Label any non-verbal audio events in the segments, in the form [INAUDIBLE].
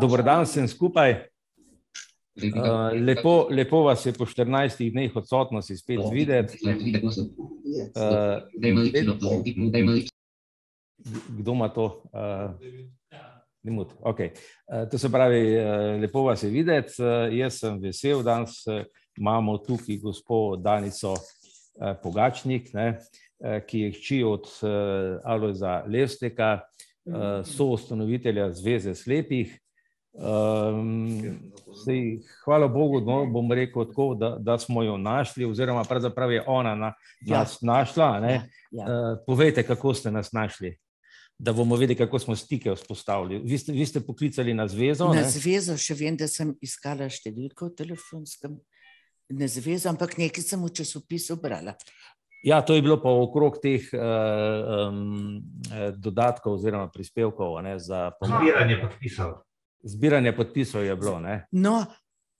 Dober dan vsem skupaj. Uh, lepo, lepo vas je po 14 dneh odsotnosti spet videti. Uh, kdo ima to? Uh, okay. uh, to se pravi, uh, lepo vas je videti. Uh, jaz sem vesel, da uh, imamo tukaj gospod Danico uh, Pogačnik, ne, uh, ki je hči od uh, Aloza Levsteka, uh, soustanovitelja Zveze slepih. Um, sej, hvala Bogu, no, bom rekel tako, da, da smo jo našli, oziroma pravzaprav je ona na, ja. nas našla. Ja, ja. Uh, povejte, kako ste nas našli, da bomo vedeli, kako smo stike vzpostavili. Vi ste, vi ste poklicali na zvezo? Na ne? zvezo, še vem, da sem iskala številko v telefonskem. Na zvezo, ampak nekaj sem v časopisu brala. Ja, to je bilo pa okrog teh uh, um, dodatkov oziroma prispevkov ne, za pomirjanje podpisov. Zbiranje podpisov je bilo. Ne? No,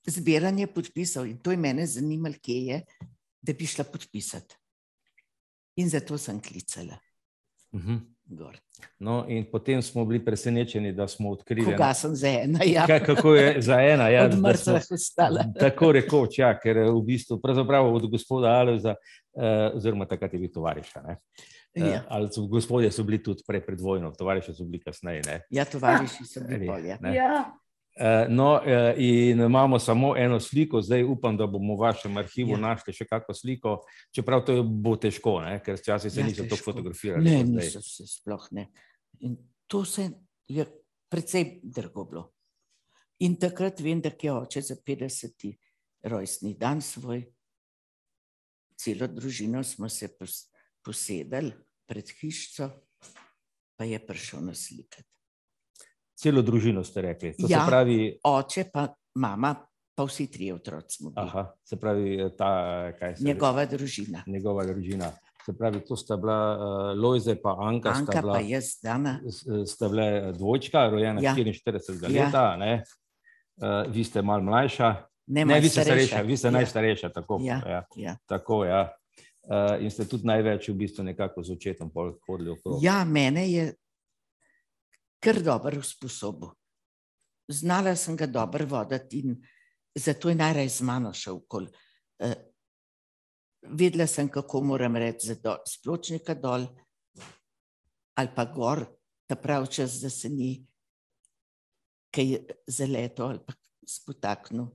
zbiranje podpisov in to je mene zanimalo, kje je, da bi šla podpisati. In zato sem klicala. Uh mhm. -huh. no, in potem smo bili presenečeni, da smo odkrili. Koga sem za ena? Ja. Kaj, kako je za ena? Ja, od mrtvih ostala. [LAUGHS] Tako rekoč, ja, ker v bistvu od gospoda Aleza, uh, oziroma takrat je bil tovariša. Uh, Ja. Uh, ali so gospodje so bili tudi prej pred vojno, tovariši so bili kasneje. Ne? Ja, tovariši so bili bolje. Ja. Uh, no, uh, in imamo samo eno sliko, zdaj upam, da bomo v vašem arhivu ja. našli še kakšno sliko, čeprav to bo težko, ne? ker včasih se ja, niso to fotografirali. Ne, niso se sploh ne. In to se je precej drago bilo. In takrat vem, da je oče za 50. rojstni dan svoj, celo družino smo se posedel pred hišico, pa je prišel na slikati. Celo družino ste rekli. To ja, pravi... Oče, pa mama, pa vsi tri otroci. Aha, se pravi, ta, kaj se Njegova reči? družina. Njegova družina. Se pravi, to sta bila uh, Lojze in Anka. Anka bila, pa jaz, Dana. Sta bile eh, dvojčka, rojena ja. 44 ja. leta. Uh, vi ste malo mlajša. Ne, ne vi ste starejša, vi ste ja. najstarejša. Tako, ja. Ja. Ja. tako ja. Uh, in ste tudi največ v bistvu nekako z očetom hodili okrog. Ja, mene je kar dobro usposobil. Znala sem ga dobro voditi in zato je najraje z mano šel okol. Uh, vedela sem, kako moram reči, da je spločnika dol ali pa gor, ta prav čas, da se ni kaj zaleto ali pa spotaknil.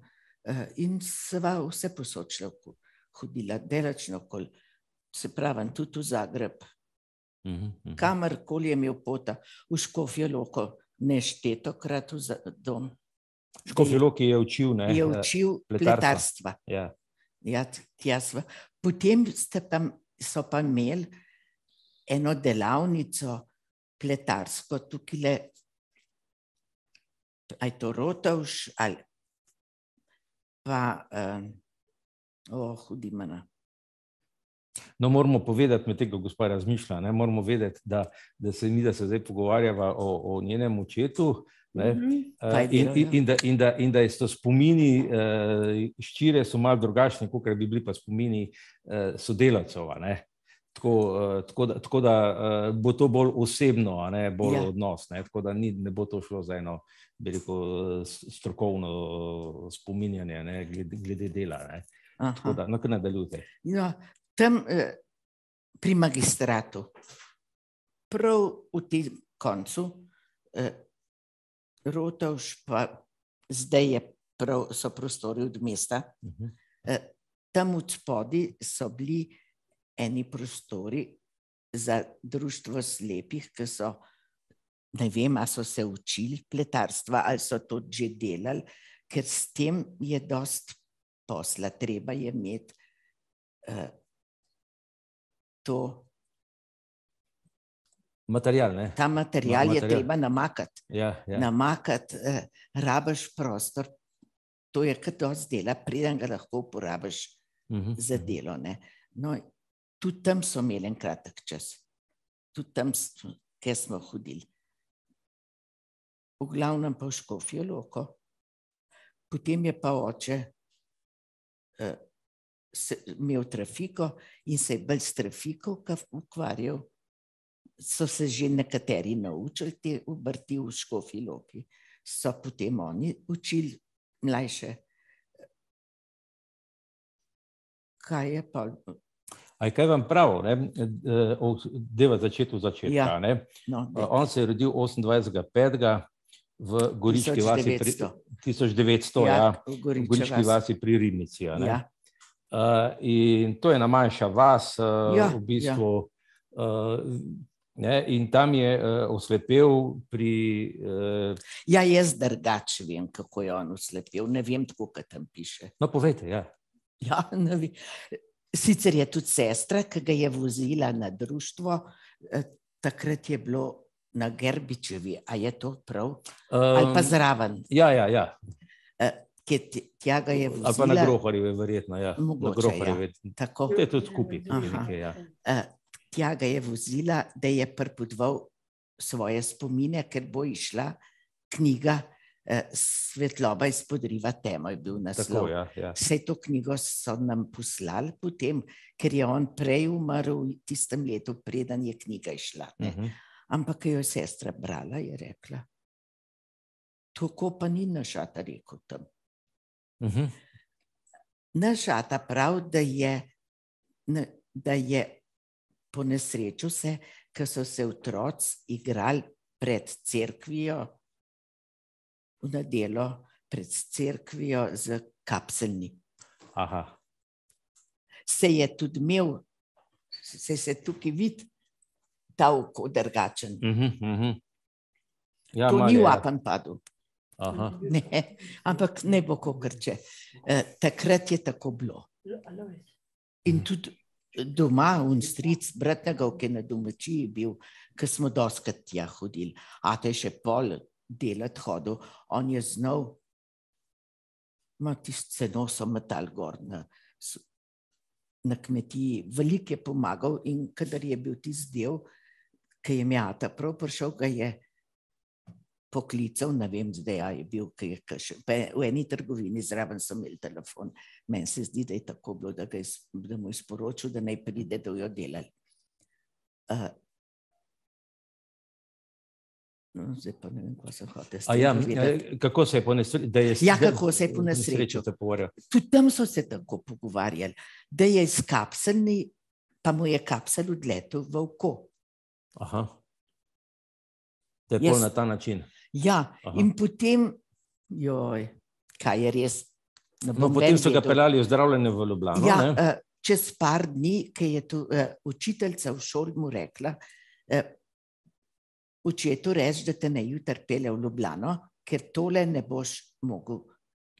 Uh, in sva vse posočila hodila, delačno okoli, se pravi, tudi v Zagreb. Uh -huh, uh -huh. Kamorkoli je imel pota, v Škofijo Loko, neštetokrat v dom. Škofijo Loko je učil, ne? Je učil pletarstva. Ja. Ja, Potem pa, so pa imeli eno delavnico pletarsko, tukaj le, aj to rotovš, ali pa um, Oh, hudimena. No, moramo povedati, med tega gospod razmišlja, ne? moramo vedeti, da, da se mi, da se zdaj pogovarjava o, o njenem očetu. Mm -hmm. in, in, in, da, in, da, in da to spomini, uh, ščire so malo drugačni, kot bi bili pa spomini uh, sodelavcev. Tako, uh, tako, da, tako da uh, bo to bolj osebno, ne, bolj ja. odnos. Ne, tako da ni, ne bo to šlo za eno veliko strokovno spominjanje ne, glede, glede dela. Ne. Tako da, no, nadaljujte. No, tam eh, pri magistratu, prav v tem koncu, eh, Rotovš, pa zdaj je prav, so prostori od mesta. Uh mhm. -huh. eh, tam v spodi so bili eni prostori za društvo slepih, ki so, ne vem, ali so se učili pletarstva ali so to že delali, ker s tem je dost posla, treba je imeti uh, to. Material, ne? Ta material, material je treba namakati. Ja, ja. Namakati, uh, rabiš prostor, to je kot dosti dela, preden ga lahko uporabiš uh mhm, -huh. za mhm. delo. No, tudi tam so imeli en kratek čas, tudi tam, kjer smo hodili. V glavnem pa v Škofijo Loko, potem je pa oče imel trafiko in se je bolj s trafiko ukvarjal, so se že nekateri naučili te obrti v Škofi Loki, so potem oni učili mlajše. Kaj je pa? Aj kaj vam prav, ne? deva začeti v začetku. Ja. ne? No, daj. On se je rodil 28.5. v Gorički vasi pri 1900. 1900, ja, ja, v Gorički vas. vasi pri Ribnici. a ne. Ja, Uh, in to je ena manjša vas, uh, Ja, v bistvu. Uh, ne, in tam je uh, oslepel pri. Uh, ja, jaz drugače vem, kako je on uslepil. Ne vem, tako kot tam piše. no, povejte, ja. Ja. Sicer je tudi sestra, ki ga je vozila na društvo, takrat je bilo na Gerbičevi, a je to prav? Ali pa Um, zraven, ja, ja, ja. Ki je tja ga je Ali pa na vozila. Groharjevi, verjetno. Ja. Mogoče, Groharjevi. Tako, To je tudi skupaj. Nekaj, Ja. eh, tja ga je vozila, da je prepodval svoje spomine, ker bo išla knjiga eh, Svetloba iz podriva tema, je bil naslov. Tako, ja, ja. Vse to knjigo so nam poslali potem, ker je on prej umrl v tistem letu, preden je knjiga išla. ne. Mhm. Ampak, ko jo je sestra brala, je rekla: Tako pa ni našata rekel tam. Mhm. Našata prav, da je, da je po nesreču se, ko so se otroci igrali pred cerkvijo, v nedelo pred cerkvijo z kapselni. Aha. se je tudi imel, se, se tukaj vidi, ta oko drugačen. Mhm, mhm. Ja, To ni je, v ja. apan padel, Ne, ampak ne bo kokrče. E, takrat je tako bilo. In tudi doma, v stric, brat njegov, ki je na domačiji bil, ki smo doskrat tja hodili, a te še pol delati hodil, on je znal, ima tisto ceno so metal gor na, na kmetiji, veliko je pomagal in kadar je bil tisti del, ki je Mjata prav prišel, ga je poklical, ne vem zdaj, a je bil, kakšen, v eni trgovini zraven so imeli telefon. Meni se zdi, da je tako bilo, da, ga je, da mu je sporočil, da naj pride, da jo delali. Uh, no, zdaj pa ne vem, kaj sem hotel. ja, povedati. eh, kako se je po nesreči, da je Ja, kako se je po nesreči. te pogovarjal? Tudi tam so se tako pogovarjali, da je iz kapselni, pa mu je kapsel odletel v oko. Aha. Da je Jaz- pol na ta način. Ja, Aha. in potem, joj, kaj je res. No, potem so ga vedel. peljali v zdravljenje v Ljubljano. Ja, ne? eh, čez par dni, ki je tu uh, učiteljica v šoli mu rekla, uh, očetu reči, da te ne jutri pelje v Ljubljano, ker tole ne boš mogel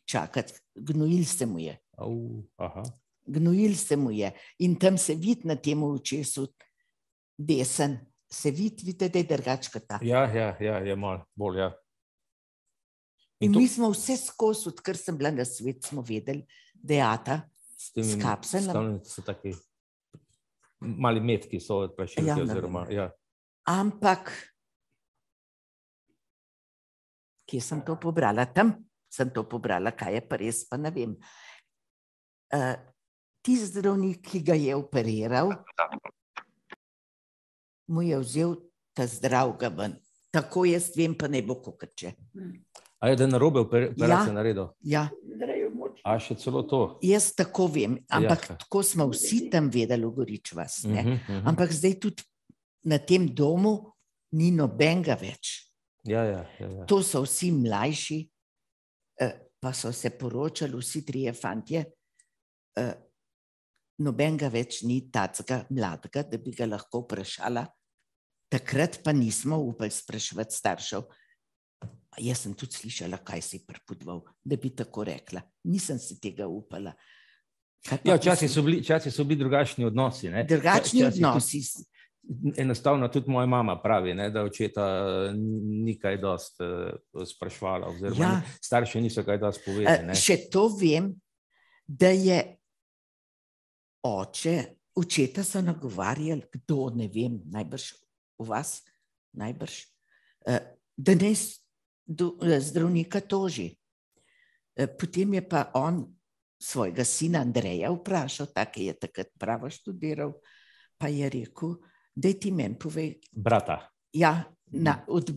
čakati. Gnojil se mu je. Au, aha. gnojil se mu je in tam se vidi na tem očesu, desen, se vidi, vidite, da je drugačka ta. Ja, ja, ja, je malo bolj. Ja. In to- mi smo vse skozi, odkar sem bila na svet, smo vedeli, da je Ata s temi s kapselom. stavljeni so taki mali metki, so prašilke. Ja, Ja, ne oziroma, vem. ja. Ampak, kje sem to pobrala? Tam sem to pobrala, kaj je pa res, pa ne vem. Uh, ti zdravnik, ki ga je operiral, mu je vzel ta zdravga ven. Tako jaz vem, pa ne bo kokrče. A je da na robe operacijo Ja. naredil? Ja, A še celo to? jaz tako vem, ampak Ja. tako smo vsi tam vedeli, v Gorič vas. ne. Mhm, mhm. Ampak zdaj tudi na tem domu ni nobenega več. Ja, ja, ja, ja. To so vsi mlajši, eh, pa so se poročali, vsi trije fantje. eh, Nobenega več ni tacga mladega, da bi ga lahko vprašala. Takrat pa nismo upali spraševati staršev. Jaz sem tudi slišala, kaj si prepodval, da bi tako rekla. Nisem si tega upala. Ja, včasih so bili, včasih so bili drugačni odnosi. Ne? Drugačni tudi- odnosi. Enostavno tudi moja mama pravi, ne, da očeta eh, ni kaj dosti uh, sprašvala, oziroma Ja. starši niso kaj dosti povedali. Eh, ne. Še to vem, da je oče, očeta so nagovarjali, kdo ne vem, najbrž v vas, najbrž, eh, da ne zdravnika toži. Eh, Potem je pa on svojega sina Andreja vprašal, tako je takrat pravo študiral, pa je rekel, Daj ti meni povej, brata. ja, na, od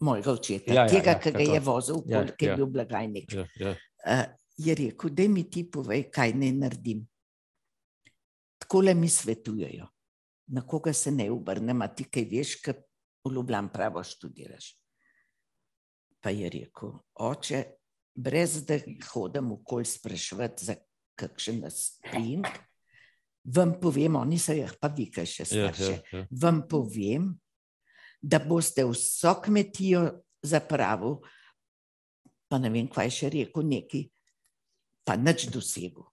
mojega očeta, Ja, ja, tega, ja, ki ga je vozil, ja, ki je ja. bil blagajnik. Ja, ja. Uh, je rekel, da mi ti povej, kaj naj naredim. Tako le mi svetujejo, na koga se ne obrnem, a ti kaj veš, kaj v Ljubljani pravo študiraš. Pa je rekel, oče, brez da hodim okoli spraševati za kakšen nasprink, vam povem, oni so jih pa vi, kaj še Ja, starše. ja, ja. Vam povem, da boste vso kmetijo zapravil, pa ne vem, kaj je še rekel, neki, pa nič dosegel.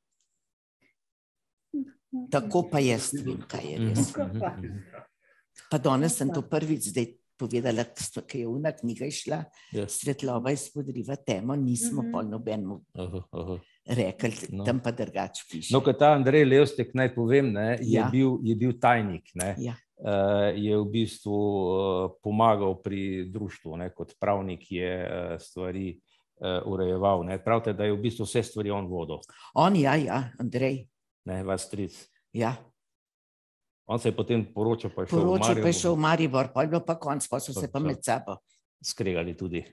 Tako pa jaz vem, kaj je res. Mhm, mhm, mhm. Pa danes sem to prvič zdaj povedala, ki je una knjiga išla, Ja. Svetlova izpodriva temo, nismo Mhm. pol nobenemu Aha, aha. rekli, No. tam pa drugače piše. No, kot ta Andrej Levstek, naj povem, ne, je, Ja. bil, je bil tajnik. Ne, Ja. uh, je v bistvu uh, pomagal pri društvu, ne, kot pravnik je uh, stvari uh, urejeval. Ne. Pravite, da je v bistvu vse stvari on vodil, On, ja, ja, Andrej, ne vas stric. ja. On se je potem poročal, pa je šel v Poročal pa je šel Maribor, v Maribor, pa je bilo pa konc, pa so se pa med sabo. skregali tudi.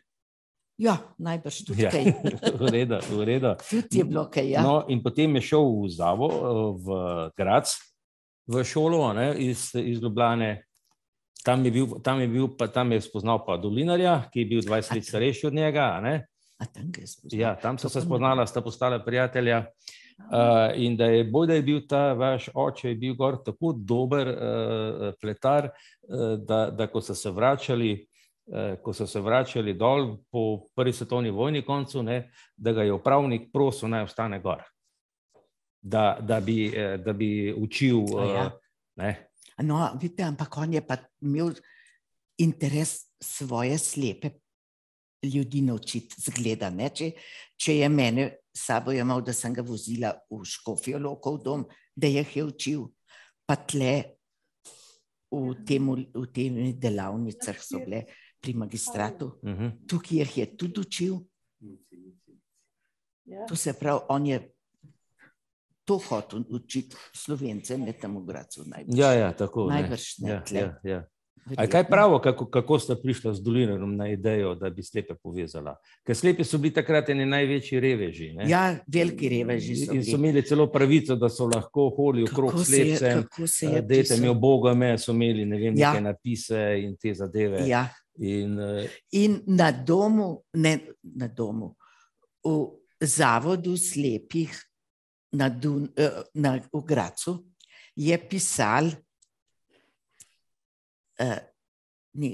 Ja, najbrž tudi Ja, kaj. [LAUGHS] v redu, v redu. Tudi je bilo kaj, ja. No, in potem je šel v Zavo, eh, v Grac, v šolo ne, iz, iz Ljubljane. Tam je, bil, tam, je bil, pa, tam je spoznal pa Dolinarja, ki je bil 20 let starejši od njega. Ne? A tam. Ja, tam so se spoznala, sta postala prijatelja. Uh, in da je boj, da je bil ta vaš oče, je bil gor tako dober uh, pletar, uh, da, da ko so se vračali, uh, ko so se vračali dol po prvi svetovni vojni koncu, ne, da ga je upravnik prosil, naj ostane gor. Da, da, bi, da bi učil. A ja. Uh, ne, No, vidite, ampak on je pa imel interes svoje slepe ljudi naučiti zgleda. Ne? Če, če je mene sabo imel, da sem ga vozila v Škofijo Lokov dom, da jih je učil, pa tle v, tem, v tem delavnicah so bile pri magistratu, uh -huh. tukaj jih je tudi učil. Ja. To se pravi, on je to hotel učiti slovence, ne tam v Gracu. Najbrž. Ja, ja, tako. ne. Najbrž ne, Ja, tle. ja, ja. A Verjetno. kaj pravo, kako, kako sta prišla z Dolinerom na idejo, da bi slepe povezala? Ker slepi so bili takrat eni največji reveži. Ne? Ja, veliki reveži so In so imeli celo pravico, da so lahko hodili okrog slepcem. se je Dete mi pisal. oboga me, so imeli ne vem, Ja. neke napise in te zadeve. Ja. In, eh, In na domu, ne na domu, v zavodu slepih na, Dun, eh, na v Gracu je pisal, uh, ni,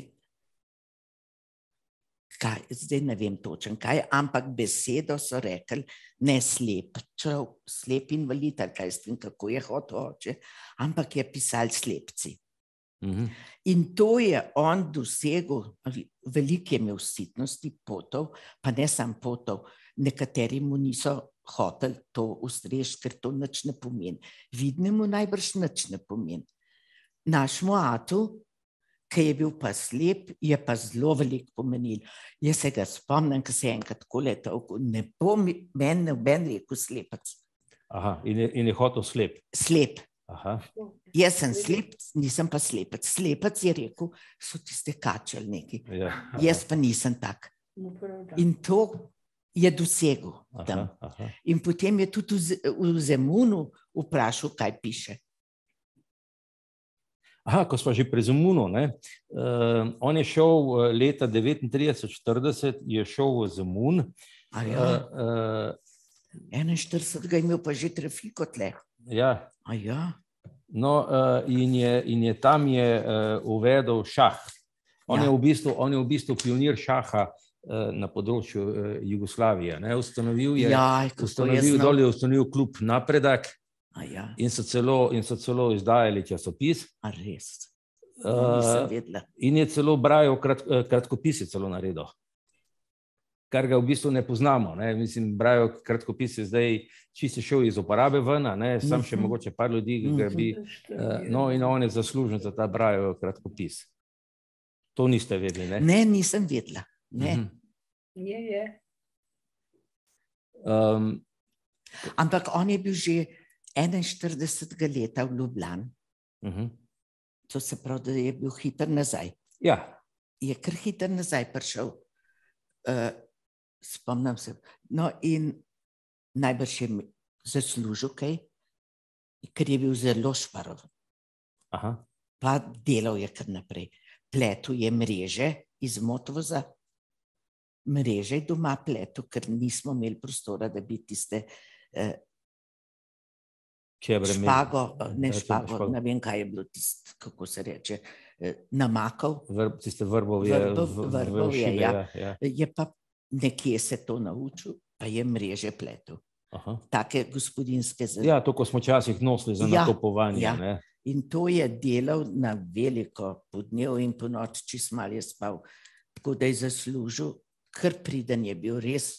kaj, zdaj ne vem točen kaj, ampak besedo so rekli, ne slep, čev, slep invalid, ali kaj s tem, kako je hotel oče, ampak je pisal slepci. mhm. In to je on dosegel, veliko je imel sitnosti potov, pa ne samo potov, nekateri mu niso hoteli to ustrežiti, ker to nič ne pomeni. Vidnemu najbrž nič ne pomeni. Našemu atu, ki je bil pa slep, je pa zelo veliko pomenil. Jaz se ga spomnim, ko se je enkrat tako letal, ne bo mi- meni noben rekel slepec. Aha, in, je, in je hotel slep. Slep. Aha. Jaz sem slep, nisem pa slepec. Slepec je rekel, so tiste kačel neki. Ja. Jaz pa nisem tak. In to je dosegel tam. Aha, aha. In potem je tudi v Zemunu vprašal, kaj piše. Aha, ko smo že pri Zemunu, ne, uh, on je šel eh, leta 39-40, je šel v Zemun. A Uh, Ja, uh, 41 ga je imel pa že trafiko tle. ja, A ja, no, uh, in, je, in je tam je uh, uvedel šah. On, Ja. je v bistvu, on je v bistvu pionir šaha uh, na področju uh, Jugoslavije. Ne. Ustanovil je, ja ustanovil, je ustanovil klub Napredek ja, in so celo, in so celo izdajali časopis. a res. Uh, in je celo Brajo krat, eh, kratkopise celo naredil. Kar ga v bistvu ne poznamo. Ne? Mislim, Brajo kratkopise zdaj čisto šel iz uporabe ven, a ne? sam še Mhm. mogoče par ljudi ga Mhm. bi. eh, No, in on je zaslužen za ta Brajo kratkopis. To niste vedeli, ne? Ne, nisem vedela. Ne. Mhm. Je, je. Um, Ampak on je bil že 41 leta v Ljubljani. uh -huh. To se pravi, da je bil hiter nazaj. Ja, Je kar hiter nazaj prišel. Uh, spomnim se. No, in najbrž je zaslužil kaj, ker je bil zelo šparov. aha, Pa delal je kar naprej. Pletel je mreže iz motvoza, mreže je doma pletel, ker nismo imeli prostora, da bi tiste eh, čebre imeli. špago, ne špago, špago. ne vem, kaj je bilo tisto, kako se reče, eh, namakal. Vrb, tiste vrbovje, Vrbov- vrbovje, ja. ja, ja. Je pa nekje se to naučil, pa je mreže pletel. Aha. Take gospodinske zadeve. Ja, to, ko smo včasih nosili za Ja, nakupovanje. ja. ne. In to je delal na veliko, po dnevu in po noči, če smo je spal. Tako da je zaslužil, kar priden je bil, res.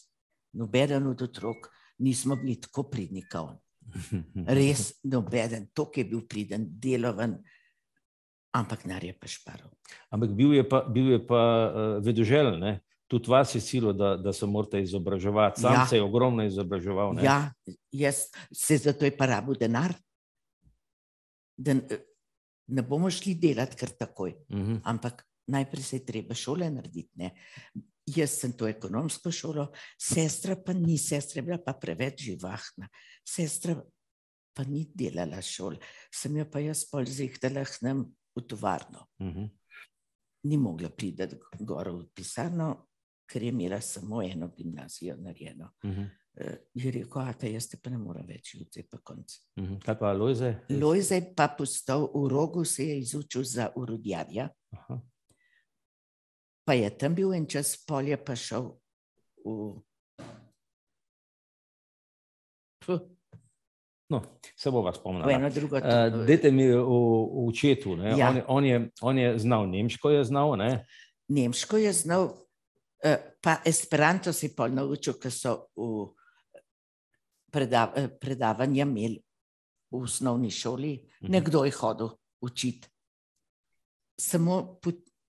Nobeden od otrok nismo bili tako pridni kot on. Res nobeden, to je bil priden, deloven, ampak nar je pa šparov. Ampak bil je pa, bil je pa uh, vedoželjen, ne? tudi vas je silo, da, da se morate izobraževati. Sam Ja. se je ogromno izobraževal. Ne? Ja, jaz se zato je pa rabil denar. Da n- ne bomo šli delati kar takoj. Mhm. ampak najprej se je treba šole narediti. Ne. Jaz sem to ekonomsko šolo, sestra pa ni, sestra je bila pa preveč živahna. Sestra pa ni delala šol, sem jo pa jaz pol zihtala k nam v tovarno. Mhm. Ni mogla priti gor v pisarno, ker je imela samo eno gimnazijo narejeno. Mhm. Eh, Je rekel, a te jaz te pa ne morem več, jutri pa konc. Mhm. Kaj pa Lojze? Lojze pa postal v rogu, se je izučil za urodjarja. Aha. pa je tam bil en čas, pol je pa šel v. Puh, No, se bova spomnila. eno drugo. Uh, Dajte mi o, o očetu. ne. Ja. On, on, je, on je znal nemško, je znal. Ne? Nemško je znal, eh, pa Esperanto si pol naučil, ker so v predav, eh, predavanja imeli v osnovni šoli, Mhm. nekdo je hodil učiti. Samo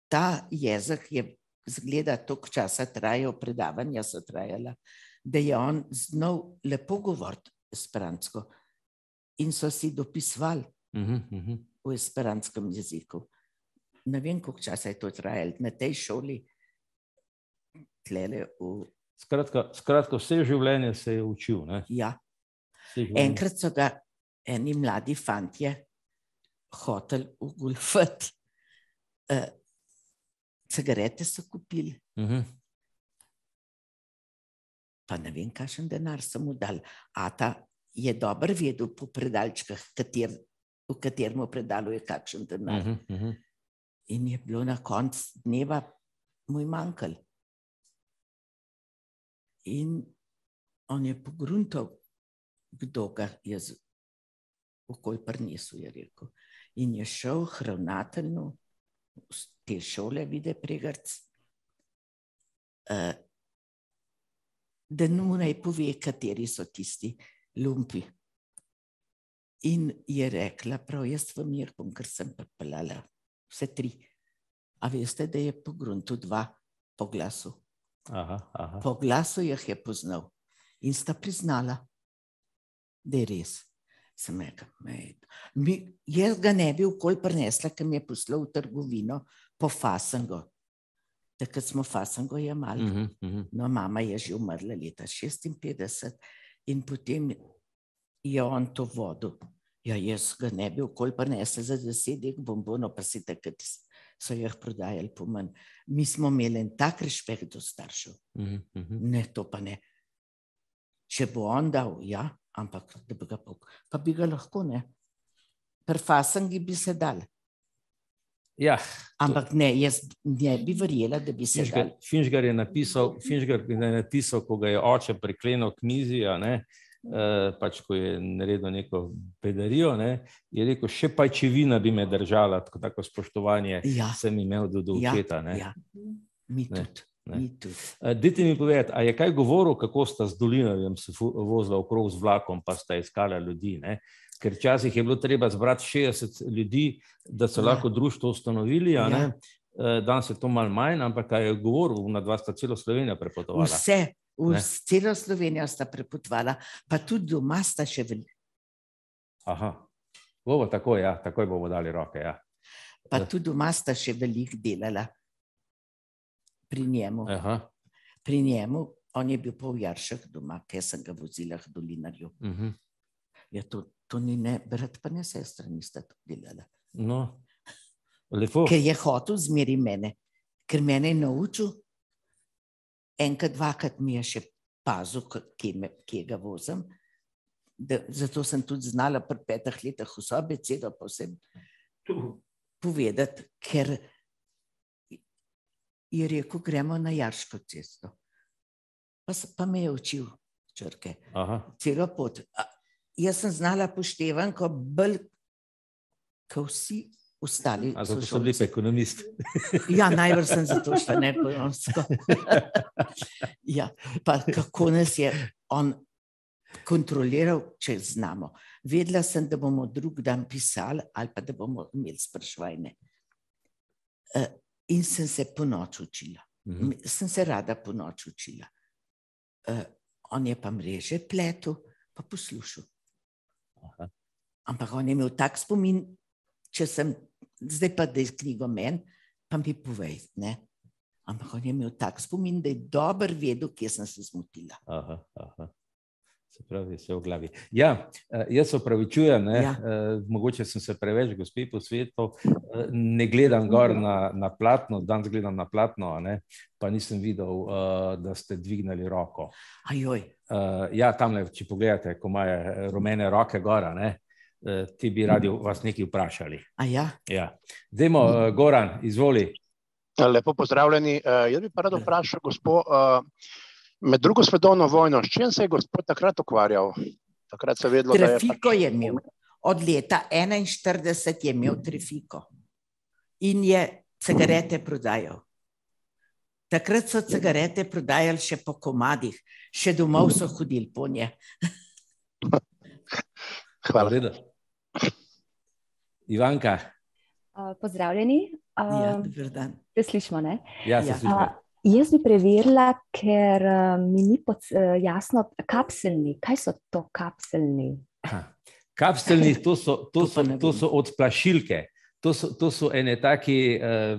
ta jezik je zgleda toliko časa trajal, predavanja so trajala, da je on znal lepo govoriti esperantsko in so si dopisovali Mhm, mhm. v esperantskem jeziku. Ne vem, koliko časa je to trajalo na tej šoli, v. Skratka, skratka, vse življenje se je učil. Ne? Ja. Enkrat so ga eni mladi fantje hoteli ugulfati. Uh, cigarete so kupili, Mhm. pa ne vem, kakšen denar so mu dali. Ata je dobro vedel po predalčkah, kater, v katerem predalu je kakšen denar. Mhm, mhm. In je bilo na koncu dneva mu manjkalo. In on je pogruntal, kdo ga je okoli prinesel, je rekel. In je šel k ravnatelju te šole, vide pregrc, eh, da mu naj pove, kateri so tisti lumpi. In je rekla, prav jaz vam jih bom, ker sem pripeljala vse tri. A veste, da je pogruntil dva po glasu. Aha, aha. Po glasu jih je poznal in sta priznala, da je res. Sem rekel, "Mej, mi- jaz ga ne bi okoli prinesla, ker mi je poslal v trgovino po fasango. Takrat smo fasango jemali. Mhm, mhm. No, mama je že umrla leta 56 in potem je on to vodil. Ja, jaz ga ne bi okoli prinesla za deset bombonov, pa si takrat so jih prodajali po manj. Mi smo imeli en tak respekt do staršev. Mhm, mhm. Ne, to pa ne. Če bo on dal, ja, ampak da bi ga pa, pa bi ga lahko ne. Prfasangi bi se dal, Ja, ampak ne, jaz ne bi verjela, da bi se Finžgar. Finžgar je napisal, Finžgar je napisal, ko ga je oče priklenil k mizi, a ne, eh, pač ko je naredil neko pedarijo, ne, je rekel, še pajčevina bi me držala, tako, tako spoštovanje Ja, sem imel do, do ja, ja, mi Ne, tudi. Eh, Dajte mi povedati, a je kaj govoril, kako sta z dolinarjem se vozila okrog z vlakom, pa sta iskala ljudi, ne? Ker včasih je bilo treba zbrati 60 ljudi, da so Ja. lahko društvo ustanovili, Ja. Eh, Danes je to malo manj, ampak kaj je govoril, na dva sta celo Slovenijo prepotovala. Vse, v Ne. celo Slovenijo sta prepotovala, pa tudi doma sta še veliko. Aha, bomo tako, ja, takoj bomo dali roke. Ja. Pa tudi doma sta še veliko delala pri njemu. Aha. Pri njemu, on je bil pa v Jaršah doma, ker sem ga vozila k dolinarju. mhm. Ja, to, to ni ne brat, pa ne sestra, nista to delala. No, lepo. Ker je hotel zmeri mene, ker mene je naučil, enkrat, dvakrat mi je še pazil, kje, me, kje ga vozim. Da, zato sem tudi znala pri petih letih vso abecedo posebej povedati, ker je rekel, gremo na Jarško cesto. Pa, pa me je učil črke, Aha. celo pot. Jaz sem znala poštevanko bolj, kot vsi ostali. A zato so bili ekonomisti. [LAUGHS] Ja, najbolj sem zato šla na ekonomsko. [LAUGHS] ja, pa kako nas je on kontroliral, če znamo. Vedela sem, da bomo drug dan pisali ali pa da bomo imeli sprašvajne. Uh, in sem se po noč učila. Mhm. Sem se rada po noč učila. Uh, on je pa mreže pletel, pa poslušal. Aha. Ampak on je imel tak spomin, če sem zdaj pa da je knjigo meni, pa mi povej. Ne? Ampak on je imel tak spomin, da je dobro vedel, kje sem se zmotila. Aha, aha. Se pravi, vse v glavi. Ja, eh, jaz se opravičujem, ne, Ja. eh, mogoče sem se preveč gospe posvetil, eh, ne gledam gor na, na platno, danes gledam na platno, ne, pa nisem videl, da ste dvignili roko. Ajoj, Uh, ja, tam, če pogledate, ko imajo eh, rumene roke gora, ne, uh, ti bi radi vas nekaj vprašali. a ja, Ja. Dajmo, uh, Goran, izvoli. Lepo pozdravljeni. Uh, jaz bi pa rad vprašal, gospod, uh, med drugo svetovno vojno, s čim se je gospod takrat ukvarjal? Takrat se je vedelo, da je. trafiko je imel. Od leta 41 je imel trafiko in je cigarete prodajal. Takrat so cigarete prodajali še po komadih, še domov so hodili po nje. [LAUGHS] Hvala. V redu. Ivanka, Uh, pozdravljeni. Ja, Uh, dober dan. se slišimo, ne? ja, se Ja. slišimo. Uh, jaz bi preverila, ker mi ni pod, uh, jasno, kapselni. Kaj so to kapselni? Aha. Kapselni, to so, to To so, to so od plašilke. To so, to so ene taki eh,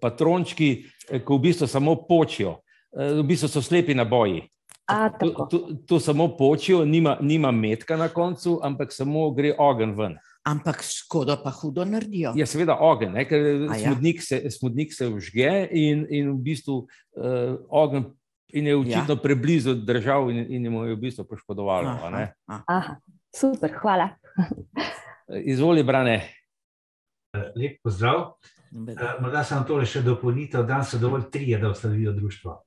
patrončki, eh, ki v bistvu samo počijo. Eh, v bistvu so slepi naboji. A, To, tako. to, to samo počijo, nima, nima metka na koncu, ampak samo gre ogenj ven. Ampak škodo pa hudo naredijo. Je seveda ogenj, ne, ker A ja. smodnik se, smodnik se vžge in, in v bistvu uh, ogenj in je očitno ja. preblizu držav in, in mu je v bistvu poškodovalo. a ne. Aha, aha. Aha, super, hvala. Izvoli, Brane. Lep pozdrav. Eh, dan. Morda samo tole še dopolnitev. Danes so dovolj trije, da ustanovijo društvo.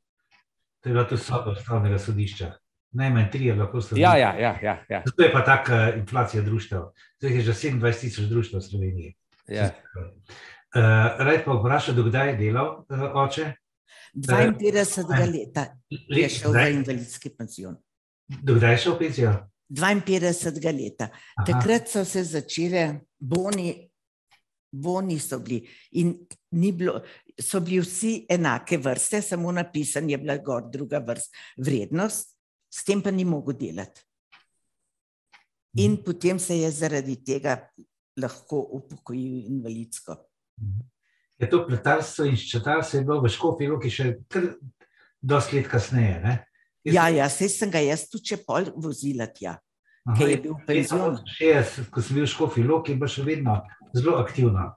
To je bila tudi sodba ustavnega sodišča. Najmanj trije lahko ustanovijo. Ja, ja, ja. ja, ja, Zato je pa taka inflacija društev. Zdaj je že 27 tisoč društv v Sloveniji. ja. Uh, Rad pa vprašam, dokdaj je delal uh, oče? 52 leta je šel v kdaj, invalidski penzion. dokdaj je šel v penzijo? 52 leta. Aha. Takrat so se začele boni, boni so bili in ni bilo, so bili vsi enake vrste, samo napisan je bila gor druga vrst vrednost, s tem pa ni mogel delati. In potem se je zaradi tega lahko upokojil invalidsko. Je to pletarstvo in ščetarstvo je bilo v Škofi Loki še kar dosti let kasneje. Ne? Jaz Ja, ja, sej sem ga jaz tudi če pol vozila tja, Aha, ker je bil v penzionu. 60, ko sem bil v Škofi Loki, bil še vedno zelo aktivna.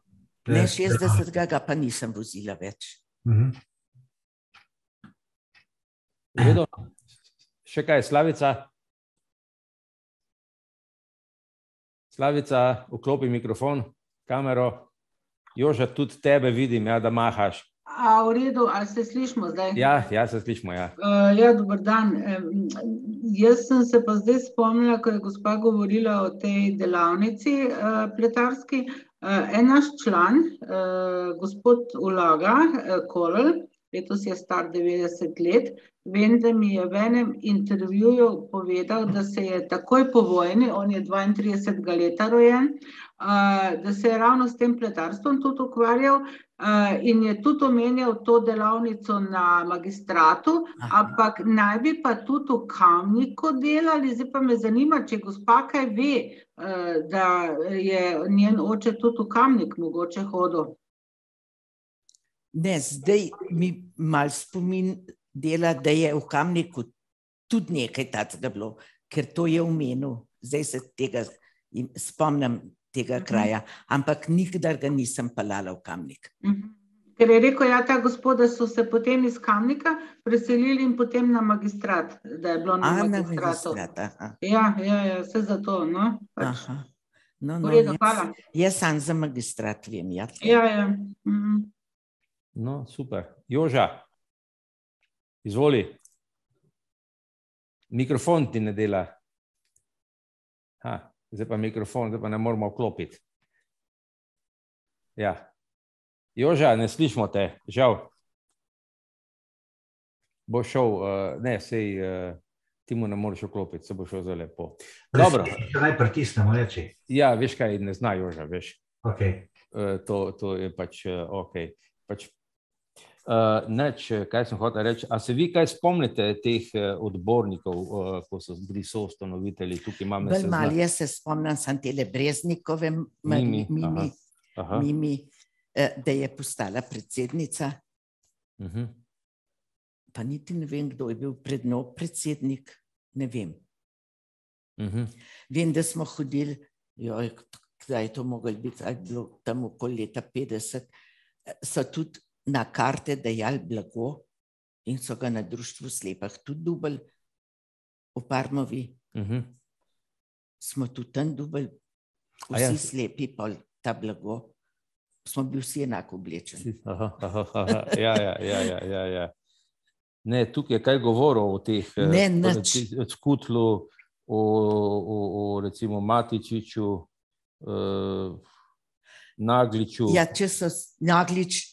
Ne, Eh, 60 ga pa nisem vozila več. Mhm. V redu. Še kaj, Slavica? Slavica, vklopi mikrofon, kamero. Joža, tudi tebe vidim, ja, da mahaš. A, v redu, ali se slišimo zdaj? Ja, ja, se slišimo. Ja. Uh, ja, dober dan. Um, jaz sem se pa zdaj spomnila, ko je gospa govorila o tej delavnici uh, pletarski. Uh, en naš član, uh, gospod Ulaga uh, Kolel, letos je star devetdeset let. Vem, da mi je v enem intervjuju povedal, da se je takoj po vojni, on je dvaintridesetega leta rojen, da se je ravno s tem pletarstvom tudi ukvarjal, in je tudi omenjal to delavnico na magistratu, ampak naj bi pa tudi v Kamniku delali, zdaj pa me zanima, če gospa kaj ve, da je njen oče tudi v Kamnik mogoče hodil. Ne, zdaj mi malo spomin dela, da je v Kamniku tudi nekaj takega bilo, ker to je omenil, zdaj se tega spomnim tega kraja, ampak nikdar ga nisem peljala v Kamnik. Ker je rekel, ja, ta gospod, da so se potem iz Kamnika preselili in potem na magistrat, da je bilo na na magistratu. magistrat, Ja, ja, ja, saj zato, no, pač. No, V no, redu, jaz, hvala. jaz samo za magistrat vem, ja. Ja, ja. No, super. Joža, izvoli. Mikrofon ti ne dela. Zdaj pa mikrofon, zdaj pa ne moremo vklopiti. Ja. Joža, ne slišimo te, žal. Bo šel, ne, saj, ti mu ne moreš vklopiti, saj bo šel zdajle po. Dobro. Naj pritisnemo, reči. Ja, veš kaj, ne zna Joža, veš. Okej. to, to je pač okej, pač. Nič, kaj sem hotel reči, a se vi kaj spomnite teh odbornikov, ko so bili soustanovitelji, tukaj imam na Bolj malo, jaz se spomnim samo tele Breznikove Mimi, Mimi, aha. Mimi, da je postala predsednica. Pa niti ne vem, kdo je bil pred njo predsednik, ne vem. Vem, da smo hodili, kdaj je to moglo biti, a je bilo tam okoli leta petdeset, so tudi na karte dajali blago in so ga na Društvu slepih tudi dobili v Parmovi. Smo tudi tam dobili Aja. vsi slepi pol ta blago. Smo bili vsi enako oblečeni. ja, ja, ja, ja, ja, ja. Ne, tukaj je kaj govoril o teh, o Skutlu, o, o, o recimo Matičiču, Nagliču. Ja, če so Naglič,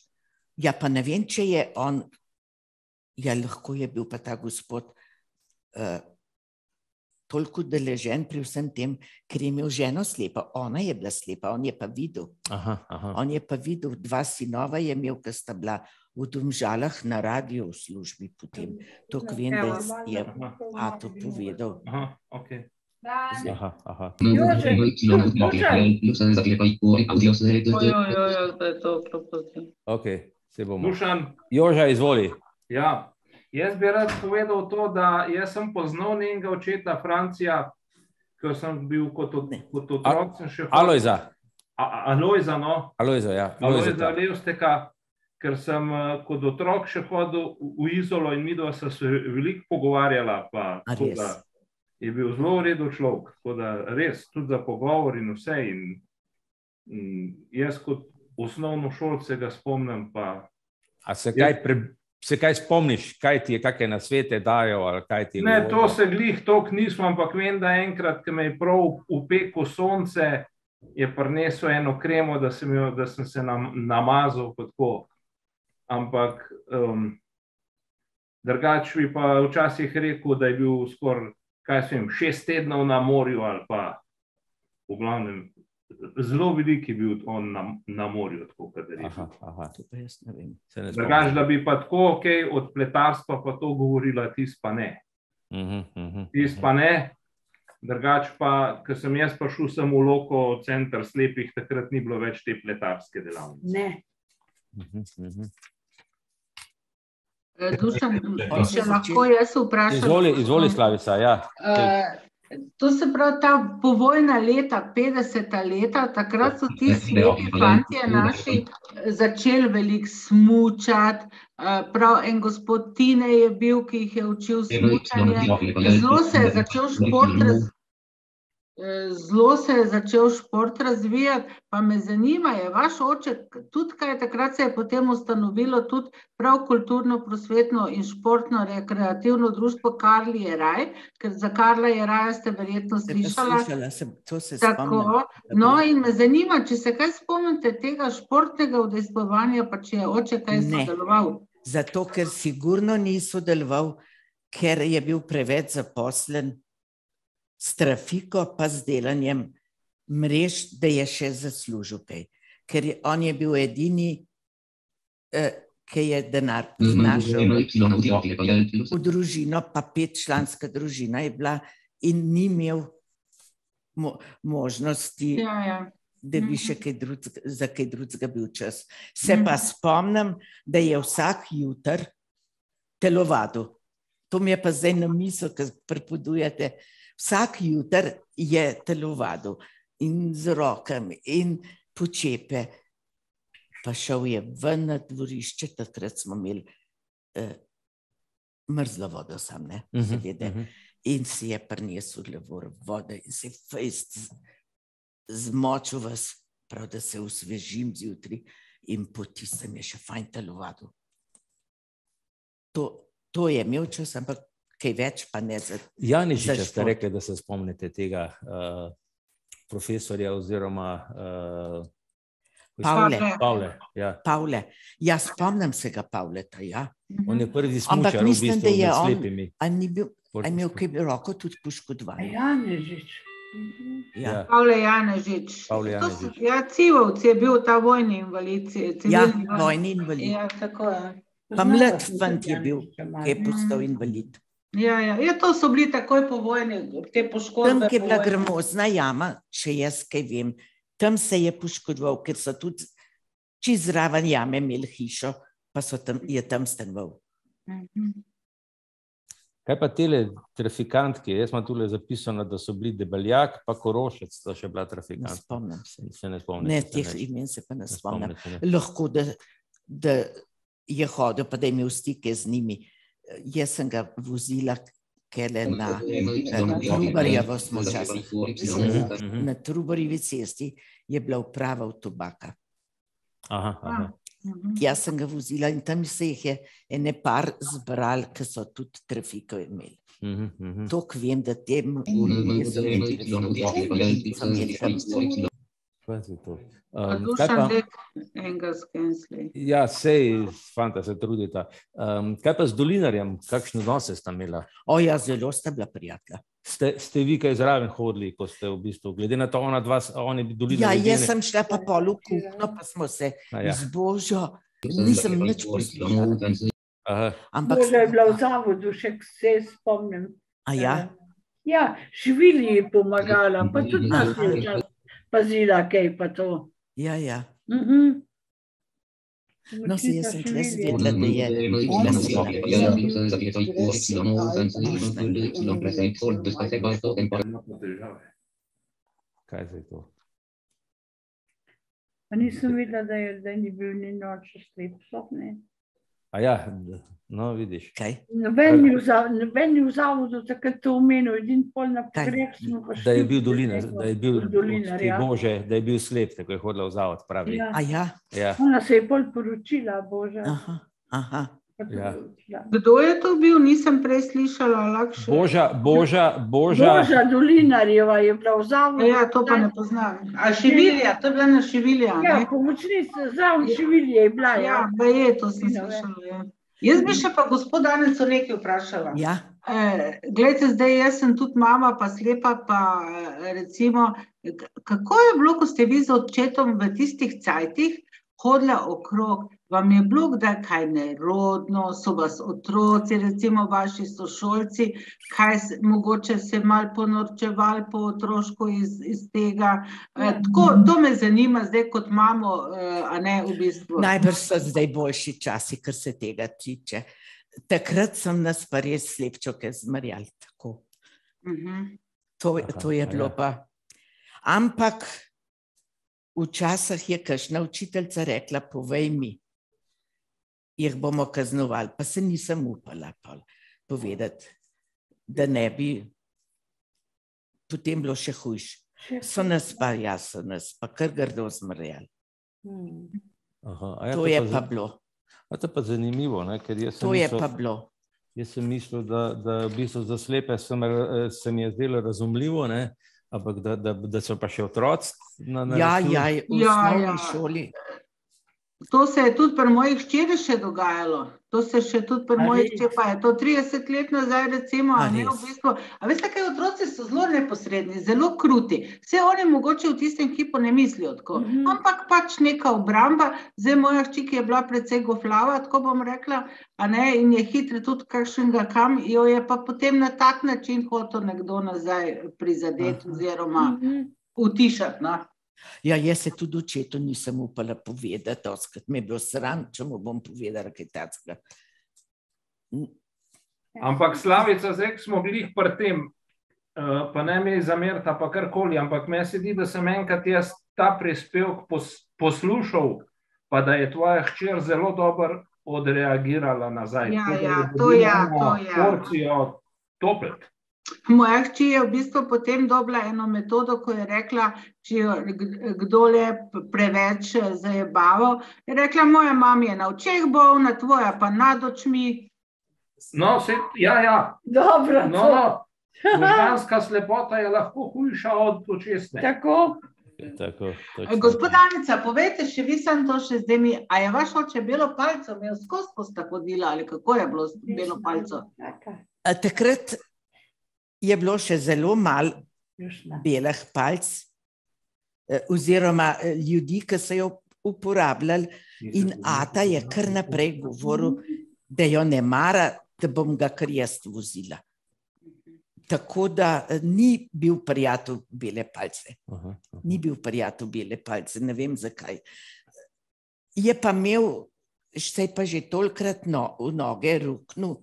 ja, pa ne vem, če je on, ja, lahko je bil pa ta gospod toliko udeležen pri vsem tem, ker je imel ženo slepo, ona je bila slepa, on je pa videl. Aha, aha. On je pa videl, dva sinova je imel, ki sta bila v Domžalah na radiu v službi potem. Toliko vem, da je Ato povedal. Aha, okej. Aha, aha. da saj bomo. Dušan, Joža, izvoli. ja, jaz bi rad povedal to, da jaz sem poznal njenega očeta Francija, ko sem bil kot, od, kot otrok. sem še Alojza. A- A- Alojza, no. Alojza, ja. Alojza Lojzeta. Levsteka, ker sem eh, kot otrok še hodil v Izolo in midva sva se veliko pogovarjala, pa A da je bil zelo v redu človek, tako da res, tudi za pogovor in vse in, in jaz kot osnovnošolce ga spomnim, pa A se kaj, pre, se kaj spomniš, kaj ti je, kakšne nasvete dajo? Ne, to govoril? se glih toliko nismo, ampak vem, da enkrat, ko me je prav upeko sonce, je prinesel eno kremo, da sem, jo, da sem se nam, namazal pa tako. Ampak um, drugač bi pa včasih rekel, da je bil skoraj, kaj se vem, šest tednov na morju ali pa v glavnem. Zelo velik je bil on na, na morju, tako kot je rekel. Aha, To pa jaz ne vem. se ne Drugač, spomniš. da bi pa tako, okay, od pletarstva pa to govorila, tisti pa ne. Mhm, mhm, Tisti pa ne. Drugač pa, ko sem jaz prišel sem v Loko, center slepih, takrat ni bilo več te pletarske delavnice. Ne. mhm, mhm. Dušan, če lahko jaz vprašam. Izvoli, izvoli, Slavica, ja. Eh, To se pravi, ta povojna leta, petdeseta leta, takrat so ti slepi fantje naši začeli veliko smučati. eh, Prav en gospod Tine je bil, ki jih je učil smučanje. Zelo se je začel šport raz- eh, Zelo se je začel šport razvijati, pa me zanima, je vaš oče tudi kaj takrat se je potem ustanovilo tudi prav kulturno-prosvetno in športno-rekreativno društvo Karli Jeraj, ker za Karla Jeraja ste verjetno slišala. slišala sem, to se spomnim. Tako, no in me zanima, če se kaj spomnite tega športnega udejstvovanja, pa če je oče kaj Ne. sodeloval. Zato, ker sigurno ni sodeloval, ker je bil preveč zaposlen s trafiko, pa z delanjem mrež, da je še zaslužil kaj. Ker je, on je bil edini, eh, ki je denar znašel v družino, pa petčlanska družina je bila in ni imel mo možnosti, Ja, ja. da bi še kaj drugega, za kaj drugega bil čas. Se pa spomnim, da je vsak jutr telovadil. To mi je pa zdaj na misel, ki prepodujete. Vsak jutr je telovadil in z rokami in počepe. Pa šel je ven na dvorišče, takrat smo imeli eh, mrzlo vodo, sam ne, Mhm, seveda. mhm. In si je prinesel levor vode in se fejst zmočil vas, prav da se osvežim zjutraj in po tistem je še fajn telovadil. To, to je imel čas, ampak kaj več pa ne za Janižiča Za ste šport. rekli, da se spomnite tega uh, profesorja oziroma uh, Pavle. Pavle. Ja. Pavle. Ja, spomnim se ga Pavleta, ja. On je prvi Ampak smučar v bistvu da je med on- slepimi. A ni bil, a je imel kaj roko tudi poškodovano? Janežič. Ja. Ja. Pavle Janežič. Pavle To so- Janežič. Ja, Civovc je bil ta vojni invalid. Ja, vojni invalid. Ja, tako je. Pa mlad fant je bil, ki je postal invalid. Ja, ja. ja, to so bili takoj po vojni, te Tam, poškodbe. kjer je bila vojni. gramozna jama, če jaz kaj vem, tam se je poškodoval, ker so tudi čez zraven jame imeli hišo, pa so tam, je tam stanoval. Mhm. Kaj pa tele trafikantke? Jaz imam tule zapisano, da so bili debeljak, pa korošec, sta še bila Ne trafikantka. spomnim se. Se ne spomnim. Ne, teh imen se pa ne spomnim. spomnite, ne. Lahko, da, da je hodil, pa da je imel stike z njimi. Jaz sem ga vozila, ker je na Trubarjevo smo včasih. Mhm. Na Trubarjevi cesti je bila uprava v tobaka. Aha, aha. Mhm. Jaz sem ga vozila in tam se jih je ene par zbral, ki so tudi trafiko imeli. Mhm, mhm. Tok vem, da tem niso imeli trafike, so imeli tam Um, kaj Dušan pa, ja, sej, fanta se trudita. Um, kaj pa z dolinarjem, kakšne odnose sta imela? O, ja, zelo sta bila prijatelja. Ste, ste vi kaj zraven hodili, ko ste v bistvu, glede na to, ona dva, s- on je bil Ja, jaz sem šla pa pol v kuhno, pa smo se ja. božjo, nisem nič poslušala. Aha, Ampak, Boža je bila v zavodu, še se spomnim. a ja, Ja, živili je pomagala, pa tudi nas je včasih pazila, kaj pa to. ja, ja. Mhm. No, se jaz sem tle zvedla, da je kaj je to? Pa nisem videla, da, je, da ni bil ni noč slep. sploh ne. A ja, no vidiš. kaj. Noben ni v za- noben ni v zavodu takrat to omenil, edin pol na pogreb smo pa Da je šli bil neko- da je bil dolinar, te ja. Bože, da je bil slep, tako je hodila v zavod, pravi. Ja. A ja, Ja. Ona se je bolj poročila, Boža. aha, aha. Ja. poročila. Kdo je to bil, nisem prej slišala. Lakše. Boža, Boža, Boža, Boža Dolinarjeva je bila v zavodu. Ja, to pa ne poznam. A Šivilja, to je bila na Šivilja. Ja, ne? pomočnica zavod Šivilje je bila. Ja, Ja. da je, to sem Špinove. slišala. Ja. Jaz bi še pa gospod Anico nekaj vprašala. Ja, Eh, Glejte, zdaj jaz sem tudi mama, pa slepa, pa eh, recimo, kako je bilo, ko ste vi z očetom v tistih cajtih hodila okrog? Vam je bilo kdaj kaj nerodno, so vas otroci, recimo vaši sošolci, kaj se, mogoče se mal ponorčevali po otroško iz, iz tega? Eh, Tako, to me zanima zdaj kot mamo, eh, a ne v bistvu. najbrž so zdaj boljši časi, kar se tega tiče. Takrat sem nas pa res slepčoke zmerjali tako. Mhm. To, Aha, to je a bilo ja. pa. Ampak včasih je kašna učiteljica rekla: Povej mi, jih bomo kaznovali. Pa se nisem upala pol povedati, da ne bi potem bilo še hujše. So nas pa, ja, so nas pa kar grdo zmrjali. Hmm. Aha, ja, To je za- pa bilo, a to je pa zanimivo, ne? ker jaz sem to je mislil, pa bilo. jaz sem mislil, da, da v bistvu za slepe sem, se mi je zdelo razumljivo, ne? ampak da, da, da so pa še otroci na, na Ja, ja, v Ja, osnovni ja. šoli. To se je tudi pri mojih hčerih še dogajalo. To se še tudi pri mojih hčerih, pa je to 30 let nazaj, recimo, A ne v bistvu. A veste, kaj otroci so zelo neposredni, zelo kruti. Vse oni mogoče v tistem hipu ne mislijo tako, Mhm. ampak pač neka obramba. Zdaj moja hči, ki je bila precej goflava, tako bom rekla, a ne, in je hitro tudi kakšnega kam, jo je pa potem na tak način hotel nekdo nazaj prizadeti Aha. oziroma Mhm. utišati. No. Ja, jaz se tudi očetu nisem upala povedati, doskrat me je bilo sram, če mu bom povedala kaj takega. Ampak Slavica, zdaj smo bili pri tem, eh, pa ne mi zamerta, pa karkoli, ampak meni se zdi, da sem enkrat jaz ta prispevek pos, poslušal, pa da je tvoja hčer zelo dobro odreagirala nazaj. Ja, da ja, to ja, to ja. Porcijo topet. Moja hči je v bistvu potem dobila eno metodo, ko je rekla, če jo kdo le preveč zajebaval. Je rekla, moja mama je na očeh bolna, tvoja pa nad očmi. No, se, ja, ja. Dobro, No, no. Možganska slepota je lahko hujša od očesne. tako. Tako, Eh, Gospodanica, povejte še vi sem to še zdaj mi, a je vaš oče belo palco imel skozi, ko sta hodila ali kako je bilo s belo palco? A Takrat je bilo še zelo malo belih palc, eh, oziroma eh, ljudi, ki so jo uporabljali, in Ata je kar naprej govoril, da jo ne mara, da bom ga kar jaz vozila. Tako da eh, ni bil prijatelj bele palce. Aha, aha. ni bil prijatelj bele palce, ne vem zakaj. Je pa imel, se je pa že tolkrat no, v noge ruknil,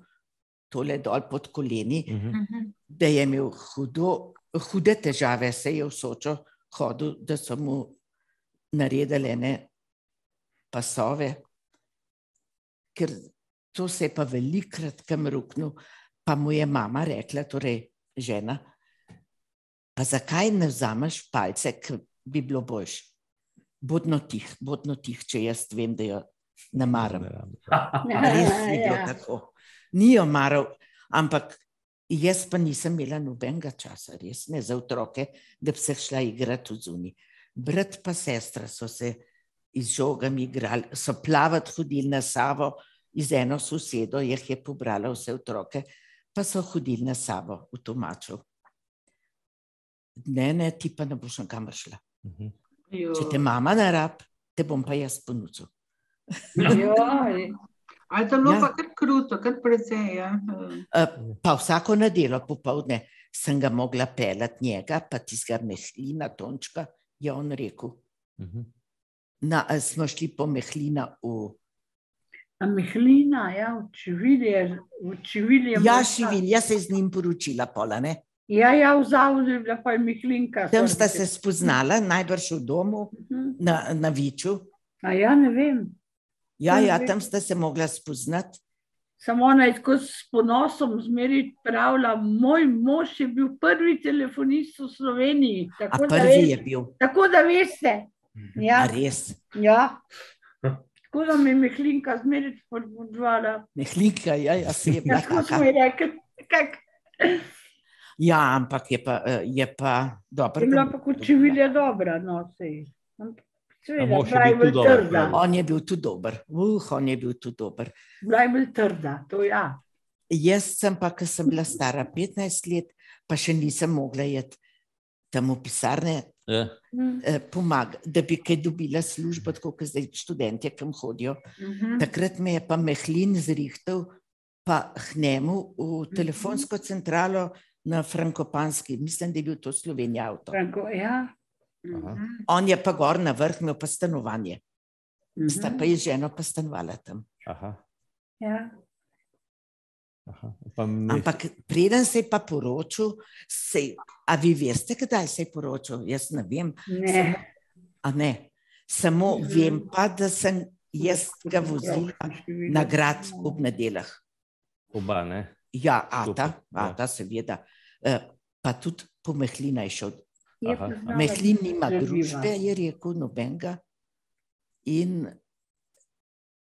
tole dol pod koleni, Mhm. da je imel hudo, hude težave, se je v Sočo hodil, da so mu naredili ene pasove, ker to se je pa velikrat kam ruknil, pa mu je mama rekla, torej žena, pa zakaj ne vzameš palce, ki bi bilo boljš? Bodno tih, bodno tih, če jaz vem, da jo ne maram. Res je bilo Ja. tako. Ni jo maral, ampak jaz pa nisem imela nobenega časa, res ne za otroke, da bi se šla igrati v zuni. Brat pa sestra so se z žogami igrali, so plavati hodili na Savo, iz eno sosedo jih je pobrala vse otroke, pa so hodili na Savo v Tomaču. Ne, ne, ti pa ne boš nikamor šla. Mhm. Če te mama ne rab, te bom pa jaz ponudil. Joj. A je bilo Ja. pa kar kruto, kar precej. Ja. Eh, Pa vsako nedeljo popovdne sem ga mogla pelati njega, pa tistega mehlina, tončka, je on rekel. Mhm. Na, eh, smo šli po mehlina v A Mihlina, ja, v Čivilje. V Čivilje Ja, Šivilj, jaz se je z njim poročila, pola ne. Ja, ja, v zavodu je bila pa je Mihlinka. Tam sta se spoznala, najbrž v domu Mhm. na, na Viču. A ja, ne vem. Ja, ja, tam sta se mogla spoznati. Samo ona je tako s ponosom zmeri pravila, moj mož je bil prvi telefonist v Sloveniji. A Tako, da, prvi je veste, bil, tako da veste. a Ja, res. ja. Tako da me je Mihlinka zmeri spodbudvala. Mehlinka, ja, ja, se je Ja, bila tako smo ji rekli. Kak, Ja, ampak je pa, eh, je pa dobro. je bila da- pa kot čivilja dobra, no, sej. Ampak Seveda, je bil bolj tudi dober, trda. On je bil tu dober, uh, on je bil tu dober. Bila je bolj trda, to ja. Jaz sem pa, ko sem bila stara 15 let, pa še nisem mogla iti tam v pisarne Ja. Hm. eh, pomagati, da bi kaj dobila službo, tako kot zdaj študentje, kam hodijo. Mhm. Takrat me je pa Mehlin zrihtel, pa hnemu v telefonsko centralo na Frankopanski, mislim, da je bil to Slovenija avto. Franko, ja. Aha. On je pa gor na vrh imel pa stanovanje, sta Mhm. pa je ženo pa stanovala tam. Aha. Ja. Aha. Ampak preden se je pa poročil, se, a vi veste, kdaj se je poročil? Jaz ne vem. Ne. A ne. Samo Mhm. vem pa, da sem jaz ga vozila na grad ob nedeljah. Oba, ne? Ja, Ata, Super, ja. Ata seveda. Eh, Pa tudi po Mehlina je šel. Mehlin nima družbe, je rekel, nobenega. In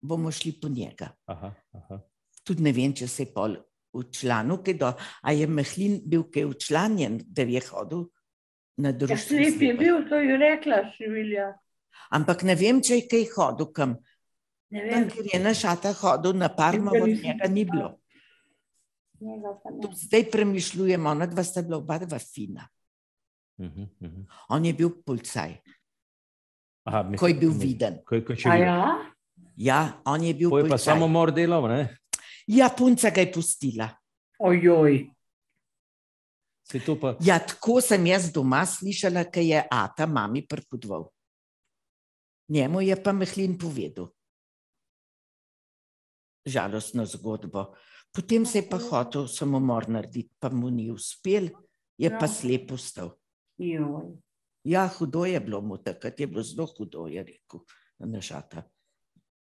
bomo šli po njega. Aha, aha. Tudi ne vem, če se je pol učlanil, kaj do, a je Mehlin bil kaj učlanjen, da je hodil na Ja, društvo. slep je bil, to je rekla Šivilja. Ampak ne vem, če je kaj hodil kam. Ne Tam, vem. kjer je naš ata hodil na Parmo, od njega ni bilo. To Zdaj premišljujemo, ona dva sta bila oba dva fina. Mhm, mhm. On je bil policaj, Aha, mislim, ko je bil viden. Ko, ko je videl. ja? Ja, on je bil Ko je pa policaj. samo mor delal, ne? Ja, punca ga je pustila. Ojoj. Se to pa. Ja, tako sem jaz doma slišala, kaj je Ata mami prepodval. Njemu je pa Mehlin povedal. Žalostno zgodbo. Potem se je pa hotel samomor narediti, pa mu ni uspel, je pa Ja. slep ostal. Joj. Ja, hudo je bilo mu takrat, je bilo zelo hudo, je rekel.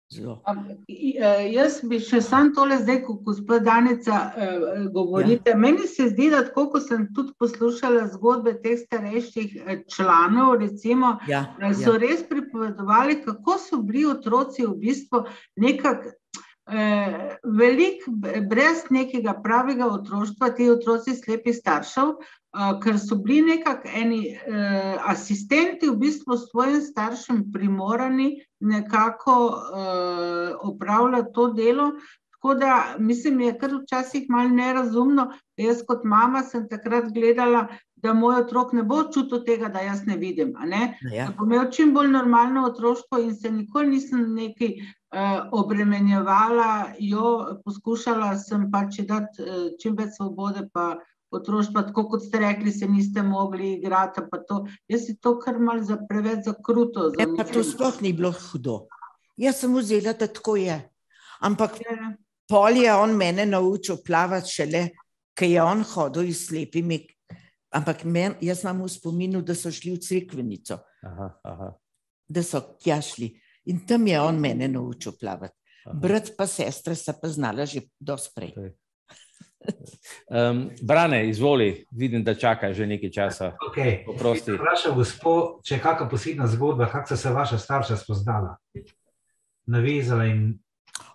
Zelo. Ampak, i- eh, Jaz bi še sam tole zdaj, ko gospod Danica eh, govorite. Ja. Meni se zdi, da tako, ko sem tudi poslušala zgodbe teh starejših eh, članov, recimo, Ja, eh, so ja. res pripovedovali, kako so bili otroci v bistvu nekako eh, velik, brez nekega pravega otroštva, ti otroci slepih staršev, eh, ker so bili nekako eni eh, asistenti v bistvu svojim staršem primorani nekako eh, opravljati to delo. Tako da mislim, je kar včasih malo nerazumno. Jaz kot mama sem takrat gledala, da moj otrok ne bo čutil tega, da jaz ne vidim. Ne? Ja. Da bom imel čim bolj normalno otroštvo in se nikoli nisem nekaj uh, obremenjevala, jo poskušala sem pač dati uh, čim več svobode, pa otroštva, tako kot ste rekli, se niste mogli igrati. pa To. Jaz si to kar mal za preveč za kruto. E, pa to sploh ni bilo hudo. Jaz sem vzela, da tako je. Ampak Ja, pol je on mene naučil plavati šele, ker je on hodil s slepimi. Ampak men, jaz imam v spominu, da so šli v crkvenico, Aha, aha. da so tja šli. In tam je on mene naučil plavati. aha. Brat pa sestra sta pa znala že dosti prej. Okay. Um, Brane, izvoli, vidim, da čaka že nekaj časa. Okay. Oprosti. Vprašal gospod, če je kakšna posebna zgodba, kako so se vaša starša spoznala, navezala in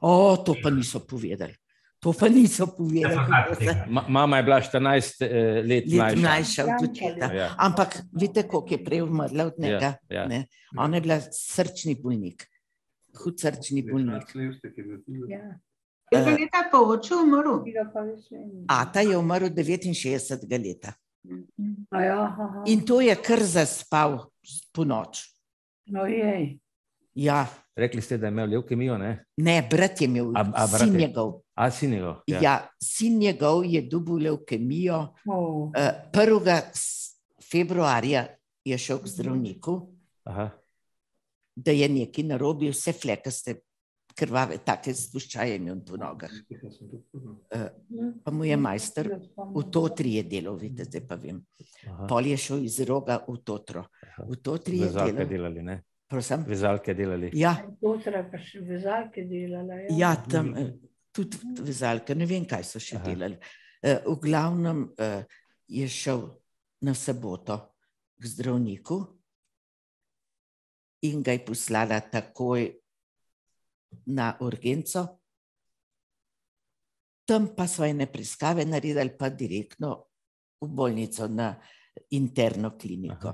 O, to pa niso povedali. To pa niso povedali. Ja, pa? [LAUGHS] Ma, mama je bila 14 eh, let Let mlajša. mlajša od očeta. Ja, Ampak vidite, koliko je prej umrla od njega. ja, ja. Ne? Ona je bila srčni bolnik, hud srčni bolnik. Ja, Tega leta pa oče umrl. tega pa več ne vem. Ata je umrl 69 leta ja, in to je kar zaspal po noč. Ojej. Ja, Rekli ste, da je imel levkemijo, ne? ne, brat je imel, A- a brat sin je- njegov. A si njegov? Ja. ja, sin njegov je dobil levkemijo. Oh. Uh, 1. s- februarja je šel k zdravniku, Aha. da je nekaj narobe, vse flekaste, krvave, take spuščaje imel po nogah. Pa mu je majster v to tri je delal, vidite, zdaj pa vem. aha. Pol je šel iz roga v Totro. V to tri je Vezalke delal. delali, ne? Prosim? Vezalke delali. Ja, Dotra pa še vezalke delala. Ja. ja, tam eh, tudi vezalke, ne vem, kaj so še Aha. delali. Eh, V glavnem eh, je šel na soboto k zdravniku in ga je poslala takoj na urgenco. Tam pa so ene preiskave naredili, pa direktno v bolnico na interno kliniko.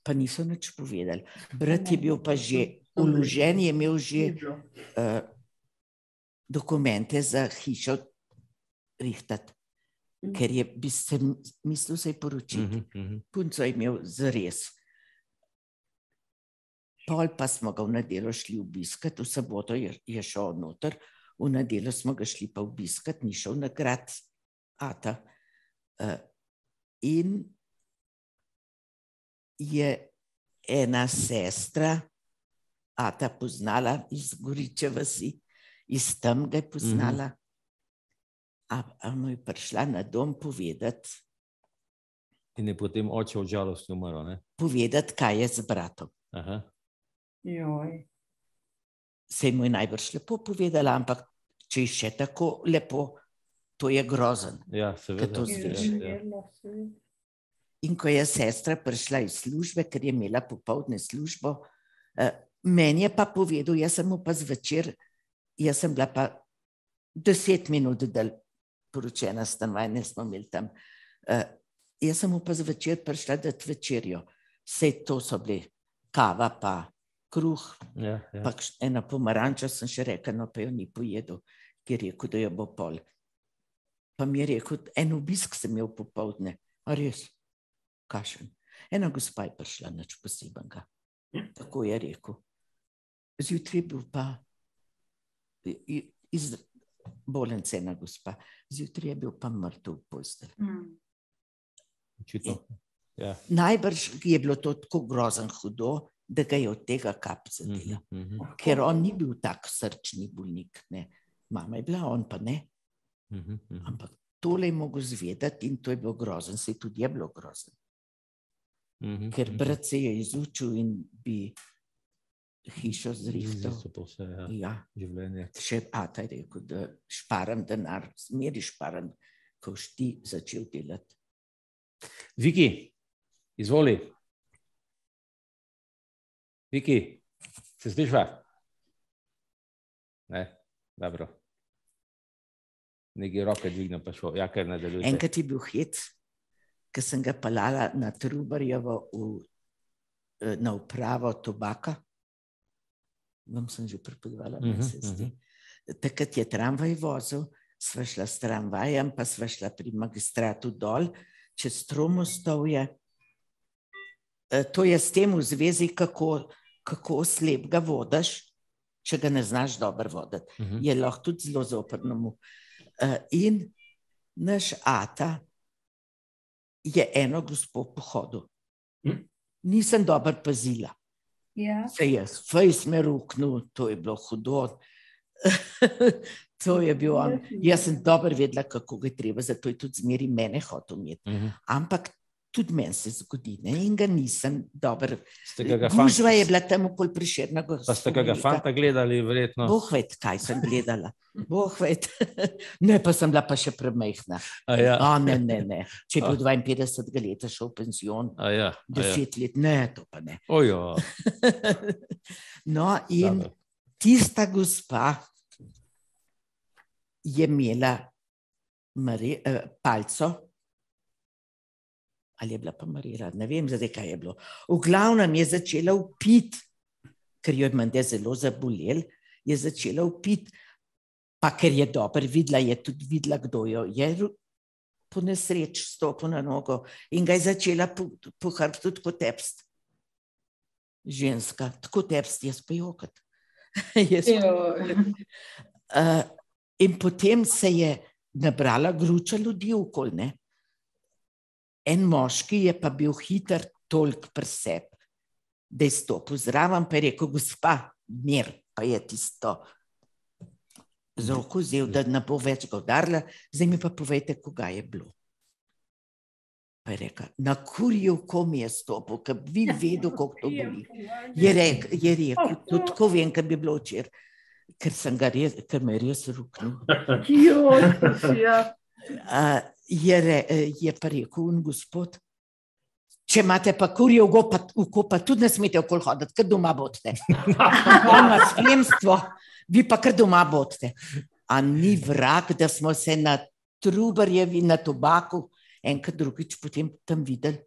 Pa niso nič povedali. Brat je bil pa že uložen, je imel že uh, dokumente za hišo rihtati, ker je bi se mislil se je poročiti. Mhm, mhm. Punco je imel zares. Pol pa smo ga v nedeljo šli obiskati, v soboto je, je šel noter, v nedeljo smo ga šli pa obiskati, ni šel na grad Ata. Uh, in je ena sestra Ata poznala iz Goriče vasi, iz tam ga je poznala. A, a mu je prišla na dom povedati, In je potem oče od žalosti umrl, ne? povedati, kaj je z bratom. Aha. Joj. Se mu je najbrž lepo povedala, ampak če je še tako lepo, to je grozen. Ja, seveda. ja, ja. In ko je sestra prišla iz službe, ker je imela popoldne službo, eh, meni je pa povedal, jaz sem mu pa zvečer, jaz sem bila pa deset minut dal poročena stanovanje, smo imeli tam. Eh, Jaz sem mu pa zvečer prišla dati večerjo. Vse to so bili kava, pa kruh, Ja, ja. pa ena pomaranča, sem še rekel, no pa jo ni pojedel, ki je rekel, da jo bo pol. Pa mi je rekel, en obisk sem imel popovdne, a res, kašen. Ena gospa je prišla, nič posebenega. Tako je rekel. Zjutraj je bil pa iz bolnice ena gospa, zjutraj je bil pa mrtev v postelji. Mm. Očitno. Ja. Najbrž je bilo to tako grozno hudo, da ga je od tega kap zadela. mhm, Ker on ni bil tak srčni bolnik. Ne. Mama je bila, on pa ne. mhm, mhm. Ampak tole je mogel zvedeti in to je bilo grozno, se tudi je bilo grozno. Mhm, Ker mhm. brat se je izučil in bi hišo zrihtal. Vse ja, Ja, življenje. še Ata je rekel, da šparam denar, zmeri šparam, ko boš ti začel delati. Viki, izvoli. Viki, se slišiva? Ne, dobro. Nekaj roke dvigne, pa šlo, ja, ker nadaljuje. Enkrat je bil hec, ki sem ga pelala na Trubarjevo v, eh, na upravo tobaka. Vam sem že pripovedovala, Mhm, meni se zdi. Takrat je tramvaj vozil, sva šla s tramvajem, pa sva šla pri magistratu dol, čez Tromostovje. E, To je s tem v zvezi, kako, kako slep ga vodiš, če ga ne znaš dobro voditi Mhm. je lahko tudi zelo zoprnemu. In naš Ata je eno gospod pohodil. Hm? Nisem dobro pazila, Ja. se je fejs me ruknil, to je bilo hudo. [LAUGHS] to je bil on. Jaz sem dobro vedela, kako ga je treba, zato je tudi zmeri mene hotel imeti. Mhm. Ampak tudi meni se zgodi, ne? in ga nisem dobro. Ga Gužva je bila tam okoli priširna. pa ste ga, fanta gledali, verjetno. Boh ve, kaj sem gledala. Boh ve. [LAUGHS] Ne, pa sem bila pa še premehna. A ja, A, ne, ne, ne. Če je [LAUGHS] bil 52 let, šel v penzion, a ja, a ja. 10 let, ne, to pa ne. Ojo, [LAUGHS] No, in dobro. tista gospa je imela mare, eh, palco. Ali je bila pa Marija, ne vem, zdaj kaj je bilo. V glavnem je začela upiti, ker jo je menda zelo zabolel, je začela upiti, pa ker je dobro videla, je tudi videla, kdo jo je po nesreč stopil na nogo in ga je začela po, po hrbtu tako tepst. Ženska, tako tepst, [LAUGHS] jaz pa jokat. Jaz pa Joj. Uh, in potem se je nabrala gruča ljudi okoli. En moški je pa bil hiter, toliko preseb, da je stopil zraven, pa je rekel: Gospa, mir, pa je tisto za oko vzel, da ne bo več ga udarila, zdaj mi pa povejte, koga je bilo. Pa je rekel: Na kurju kom je stopil, ker bi vedel, kako to boli. Je, rek, je rekel, tudi tako vem, kaj bi bilo včeraj, ker, sem ga res, ker me je res ruknil. Uh, je, re, eh, je pa rekel, un gospod, če imate pa kurje v pa, oko, pa tudi ne smete okoli hoditi, ker doma bodite. [LAUGHS] On ima spremstvo, vi pa kar doma bodite. A ni vrag, da smo se na Trubarjevi, na tobaku, enkrat drugič potem tam videli.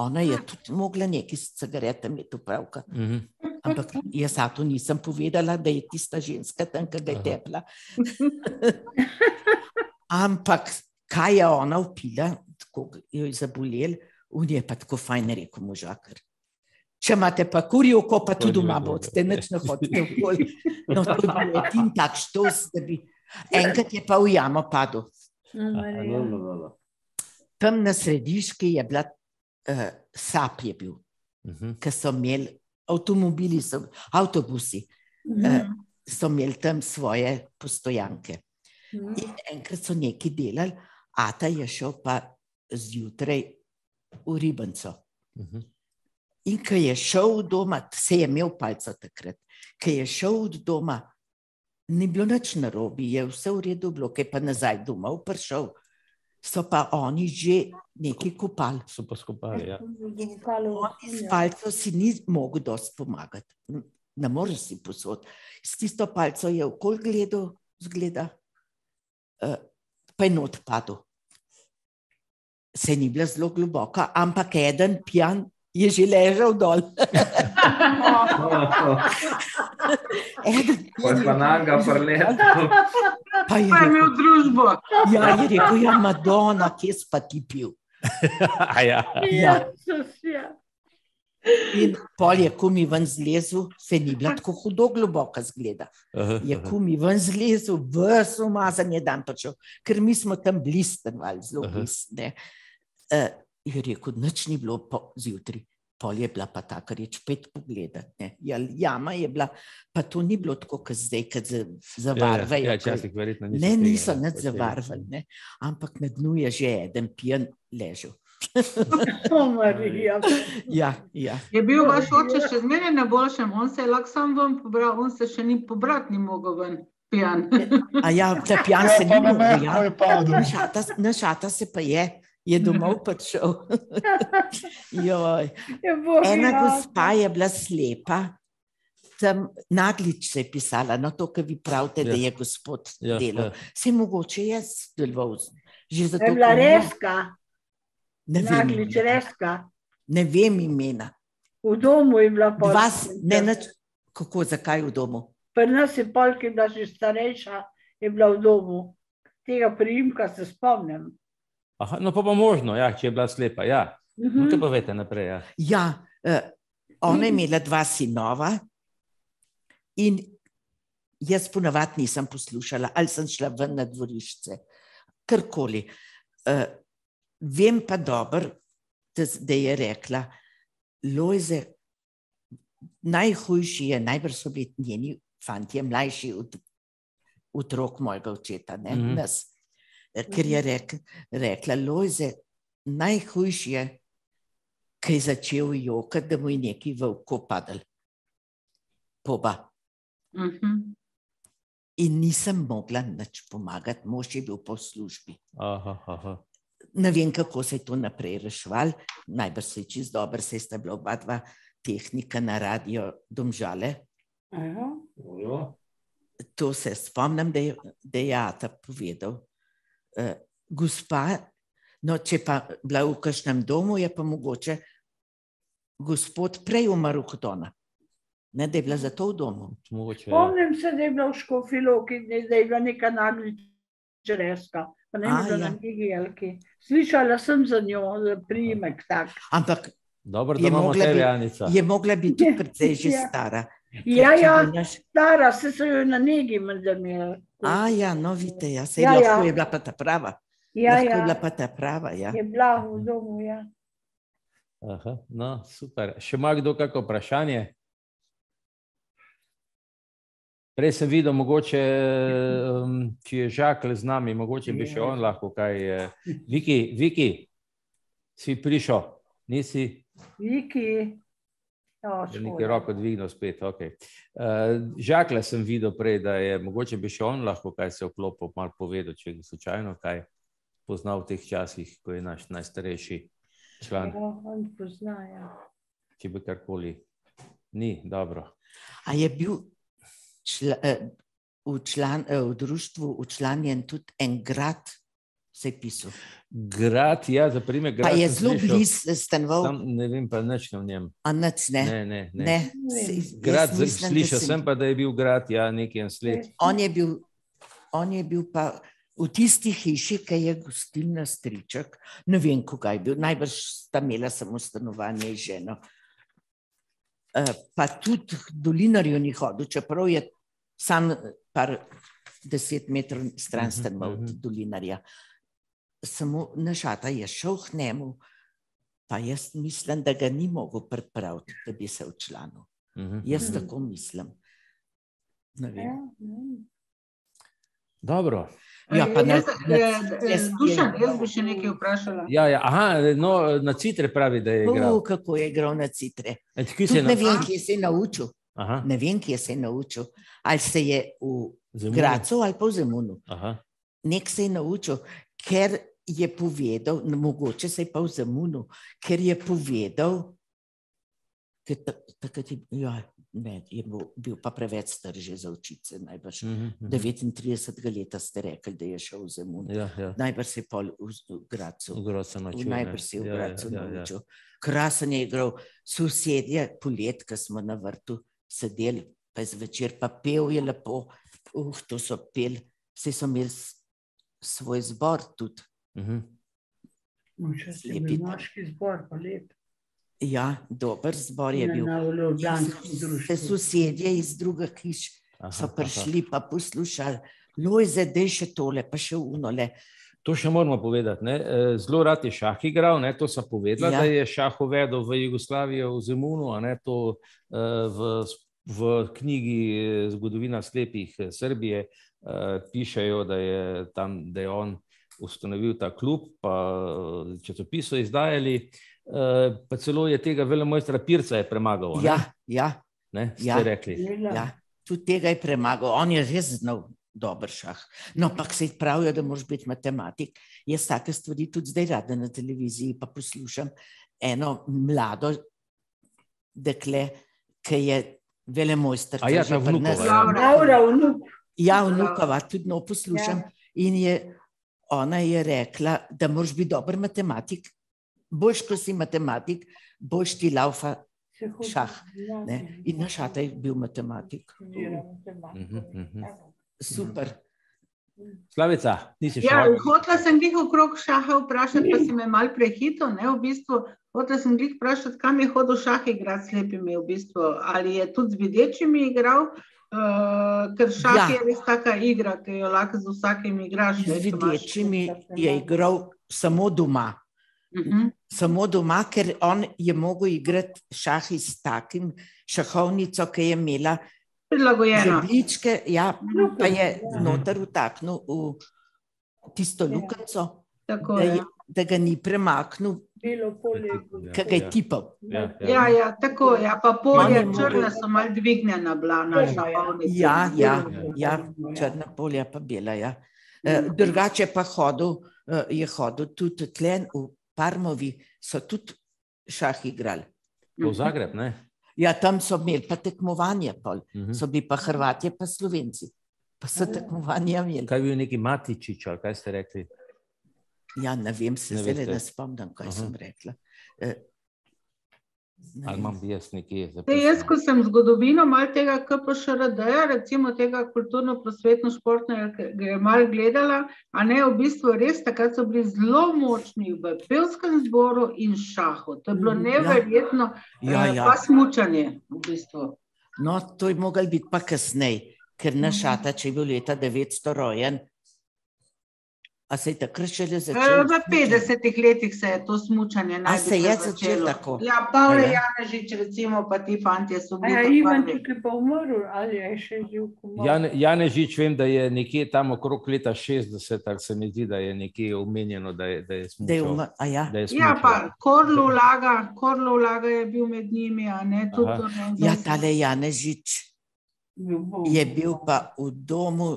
Ona je tudi mogla nekaj s cigaretami tu pravka. Mhm. Ampak jaz to nisem povedala, da je tista ženska tam, ki je tepla. [LAUGHS] [LAUGHS] Ampak kaj je ona upila, tako jo je zabolel, on je pa tako fajn rekel možakar. Če imate pa kurje oko, pa tudi doma bodite, nič ne hodite okoli. No, to je bil edin tak štos, da bi. Enkrat je pa v jamo padel. Tam na središki je bila, uh, sap je bil, Mhm. ki so imeli avtomobili, so, avtobusi, Mhm. so imeli tam svoje postojanke. In enkrat so nekaj delali, Ata je šel pa zjutraj v Ribanco. Mhm. In ko je šel od doma, se je imel palco takrat, ko je šel od doma, ni bilo nič narobe, je vse v redu bilo, ki je pa nazaj domov prišel, so pa oni že nekaj kopali. So pa skupaj, ja. S palco si ni mogel dosti pomagati, ne moreš si posod. S tisto palco je okol gledal, zgleda, pa je not padel. Se ni bila zelo globoka, ampak eden pijan je že ležal dol. [LAUGHS] Pa je naga preletel. pa je imel družbo. ja, je rekel, ja, Madonna, kje si pa ti pil? [LAUGHS] Ja. Ja. Ja. In pol je kumi ven zlezel, se ni bila tako hudo globoka zgleda. Je kumi ven zlezel, vs umazan je dan počel, ker mi smo tam blistenvali, zelo blistne. Uh, je rekel, nič ni bilo po, zjutraj. Pol je bila pa taka reč, pet pogledati. ne. Ja, jama je bila, pa to ni bilo tako, kot zdaj, kad za- zavarvajo. Ja, ja, ko- včasih verjetno niso Ne, niso počeli. zavarvali, ne. ampak na dnu je že en pijan ležal. [LAUGHS] O, Marija. Ja, ja. Je bil vaš oče še zmeraj na boljšem, on se je lahko sam ven pobral, on se še ni pobrati, ni mogel ven pijan. A ja, ta pijan se ni mogel. Ja. je padel. Našata, našata se pa je, je domov prišel. [LAUGHS] Joj. Je Bog Ena ja. gospa je bila slepa, tam naglič se je pisala, no to, kar vi pravite, da Ja. je gospod Ja, delal. ja. Se mogoče jaz deloval, že zato, Je bila reska, ne vem, naglič reska. ne vem imena. V domu je bila pol. Dva, s- ne, nič, kako, zakaj v domu? Pri nas je pol, ki je bila že starejša, je bila v domu. Tega priimka se spomnim. Aha, no, pa pa možno, ja, če je bila slepa. Ja. No, Mhm. kaj pa veste naprej? Ja. Ja, uh, ona je imela dva sinova in jaz ponavadi nisem poslušala, ali sem šla ven na dvorišče, karkoli. Uh, vem pa dobro, da, da je rekla, Lojze, najhujši je, najbrž so bili njeni fantje, mlajši od otrok mojega očeta, ne, mm -hmm. nas. Ker je rek, rekla, Lojze, najhujši je, ki je začel jokati, da mu je neki v oko padel. Poba. Mhm. In nisem mogla nič pomagati, mož je bil po službi. Aha, aha. Ne vem, kako se je to naprej reševalo, najbrž se je čist dobro, se sta bila oba dva tehnika na radio Domžale. Aha. Jo. To se spomnim, da je, da je Ata povedal. Uh, gospa, no, če pa bila v kakšnem domu, je pa mogoče gospod prej umrl kot ona. Ne, da je bila zato v domu. Mogoče, ja. Spomnim se, da je bila v Škofiloki, da je bila neka naglič reska. Pa ne A, vem, da ja. na Gigelki. Slišala sem za njo za priimek tak. Ampak Dobro, da je mogla Anica. je mogla biti tudi [LAUGHS] precej že Ja. stara. Ja, ja, bi stara, se so jo na negi imela. A, ja, no, vidite, ja, se Ja, ja, ja. lahko je bila pa ta prava. Ja, lahko je ja, bila pa ta prava, ja. je bila v domu, ja. Aha, no, super. Še ima kdo kako vprašanje? Prej sem videl, mogoče, um, če je žakl z nami, mogoče bi še on lahko kaj. eh, Viki, Viki, si prišel, nisi? Viki. O, Je nekaj roko dvignil spet. Okay. Uh, žakle sem videl prej, da je mogoče bi še on lahko kaj se vklopil, malo povedal, če je slučajno kaj poznal v teh časih, ko je naš najstarejši član, Ja, on pozna, ja. če bi karkoli. Ni, dobro. A je bil čla, eh, v, član, eh, v društvu učlanjen tudi en grad, se je pisal. Grad, ja, za primer, Pa grad. je sem zelo blizu stanoval, Tam ne vem pa nič o njem. a nič ne. Ne, ne, ne. ne. Se- Grad, mislim, slišal sem- sem pa, da je bil grad, ja, neki en sled. On je bil, on je bil pa v tisti hiši, ki je gostilna striček. Ne vem, koga je bil, najbrž sta imela samo stanovanje z ženo. Eh, Pa tudi dolinarju ni hodil, čeprav je sam par deset metrov stran Mhm, mhm. od dolinarja. Samo našata je šel k njemu, pa jaz mislim, da ga ni mogel pripraviti, da bi se včlanil. Mhm, Jaz mhm. tako mislim. Ne vem. Dobro. Ja, pa na- Jaz, na- eh, jaz- eh, Dušan, jaz bi še nekaj vprašala. Ja, ja, aha, no, na citre pravi, da je igral. Uh, kako je igral na citre. E, je ne na- vem, kje se je naučil. Aha, Ne vem, kje se je naučil. Ali se je v Zemunu. Gracu ali pa v Zemunu. Aha. Nek se je naučil, ker je povedal, no, mogoče se je pa v Zemunu, ker je povedal, ker ta- takrat je, ja, Ne, je bil, bil pa preveč star že za učice. Najbrž Mhm, mhm. 39 leta ste rekli, da je šel v Zemun. Ja, ja. Najbrž se je pol v, v Gracu. V Gracu ne. najbrž se je v Ja, ja, Gracu ja, ja. naučil. Krasen je igral, sosedje, polet, ko smo na vrtu sedeli, pa je zvečer pa pel je lepo. Uh, to so pel, vsi so imeli svoj zbor tudi. Mhm. Včasih je Lepi. moški zbor, pa lep. Ja, dober zbor je Na- bil. Na Ljubljanskem Se društvu. sosedje iz drugih hiš Aha, so aha. prišli pa poslušali, Lojze, dej še tole, pa še unole. To še moramo povedati. Ne? Eh, Zelo rad je šah igral, ne? to so povedala, Ja. ja. da je šah uvedel v Jugoslavijo, v Zemunu, a ne to eh, v, v knjigi eh, Zgodovina slepih Srbije pišejo, da je tam, da je on ustanovil ta klub, pa eh, časopis so izdajali, eh, pa celo je tega velemojstra Pirca je premagal. ne? Ja, ja, Ne, ste Ja. rekli. ja, tudi tega je premagal. On je res znal dober šah. No, pa se pravijo, da moraš biti matematik. Jaz take stvari tudi zdaj rada na televiziji, pa poslušam eno mlado dekle, ki je velemojster. A ja, ta vnukova, ja. Laura, vnuk. Ja, vnukova, tudi no poslušam. Ja. In je, ona je rekla, da moraš biti dober matematik. Boljš, ko si matematik, boljš ti laufa šah. znati. Ne? In naš ata je bil matematik. Matematiko. Mhm, mhm. Super. Slavica, nisi še Ja, hotela sem jih okrog šaha vprašati, pa si me mal prehitel. Ne, v bistvu, hotela sem jih vprašati, kam je hodil šah igrati s slepimi. V bistvu. Ali je tudi z videčimi igral, uh, ker šah Ja. ja. je res taka igra, ki jo lahko z vsakim igraš. Z videčimi je igral samo doma. Mhm. Samo doma, ker on je mogel igrati šah s takim šahovnico, ki je imela Prilagojeno. žebljičke, ja, pa je ja. noter vtaknil v tisto luknjico, Tako, da, ja. je, da ga ni premaknil. Ja, ga je ja. tipal. Ja, Ja, ja, tako je. Ja, pa mogel- črne so mal dvignjena bila na šahovnici. Ja, ja, Ja. ja, črna polja pa bela. Ja. Eh, Drugače pa hodil, eh, je hodil tudi tlen v Parmovi, so tudi šah igrali. To v Zagreb, ne? Ja, tam so imeli pa tekmovanje, pol. Mhm. so bili pa Hrvatje, pa Slovenci. Pa so tekmovanja imeli. Kaj je bil neki Matičič, ali kaj ste rekli? Ja, ne vem, se Ne zdaj ne spomnim, kaj Aha. sem rekla. Eh, Ali imam jaz nekje Te jaz, ko sem zgodovino mal tega KPŠRD-ja, recimo tega kulturno-prosvetno-športnega, ga je mal gledala, a ne v bistvu res, takrat so bili zelo močni v pevskem zboru in šahu. To je bilo ja. neverjetno, Ja, eh, ja. pa smučanje v bistvu. No, to je mogel biti pa kasneje, ker naš Mhm. ata, če je bil leta 900 rojen, a se je takrat šele Eh, začel. V 50-ih letih se je to smučanje A se je najbolj začelo tako? Ja, Pavle ja? Janežič, recimo, pa ti fantje so bili. ja, ta Ivan prvi. tukaj pa umrl, ali je še živ? ko umrl? Jan, Janežič, vem, da je nekje tam okrog leta 60, ali se mi zdi, da je nekje omenjeno, da je, da je Da je smučal. umr, a ja. Da je Ja, smučal. pa Korlo vlaga, Korlo vlaga je bil med njimi, a ne ne. Ja, tale Janežič je bil pa v domu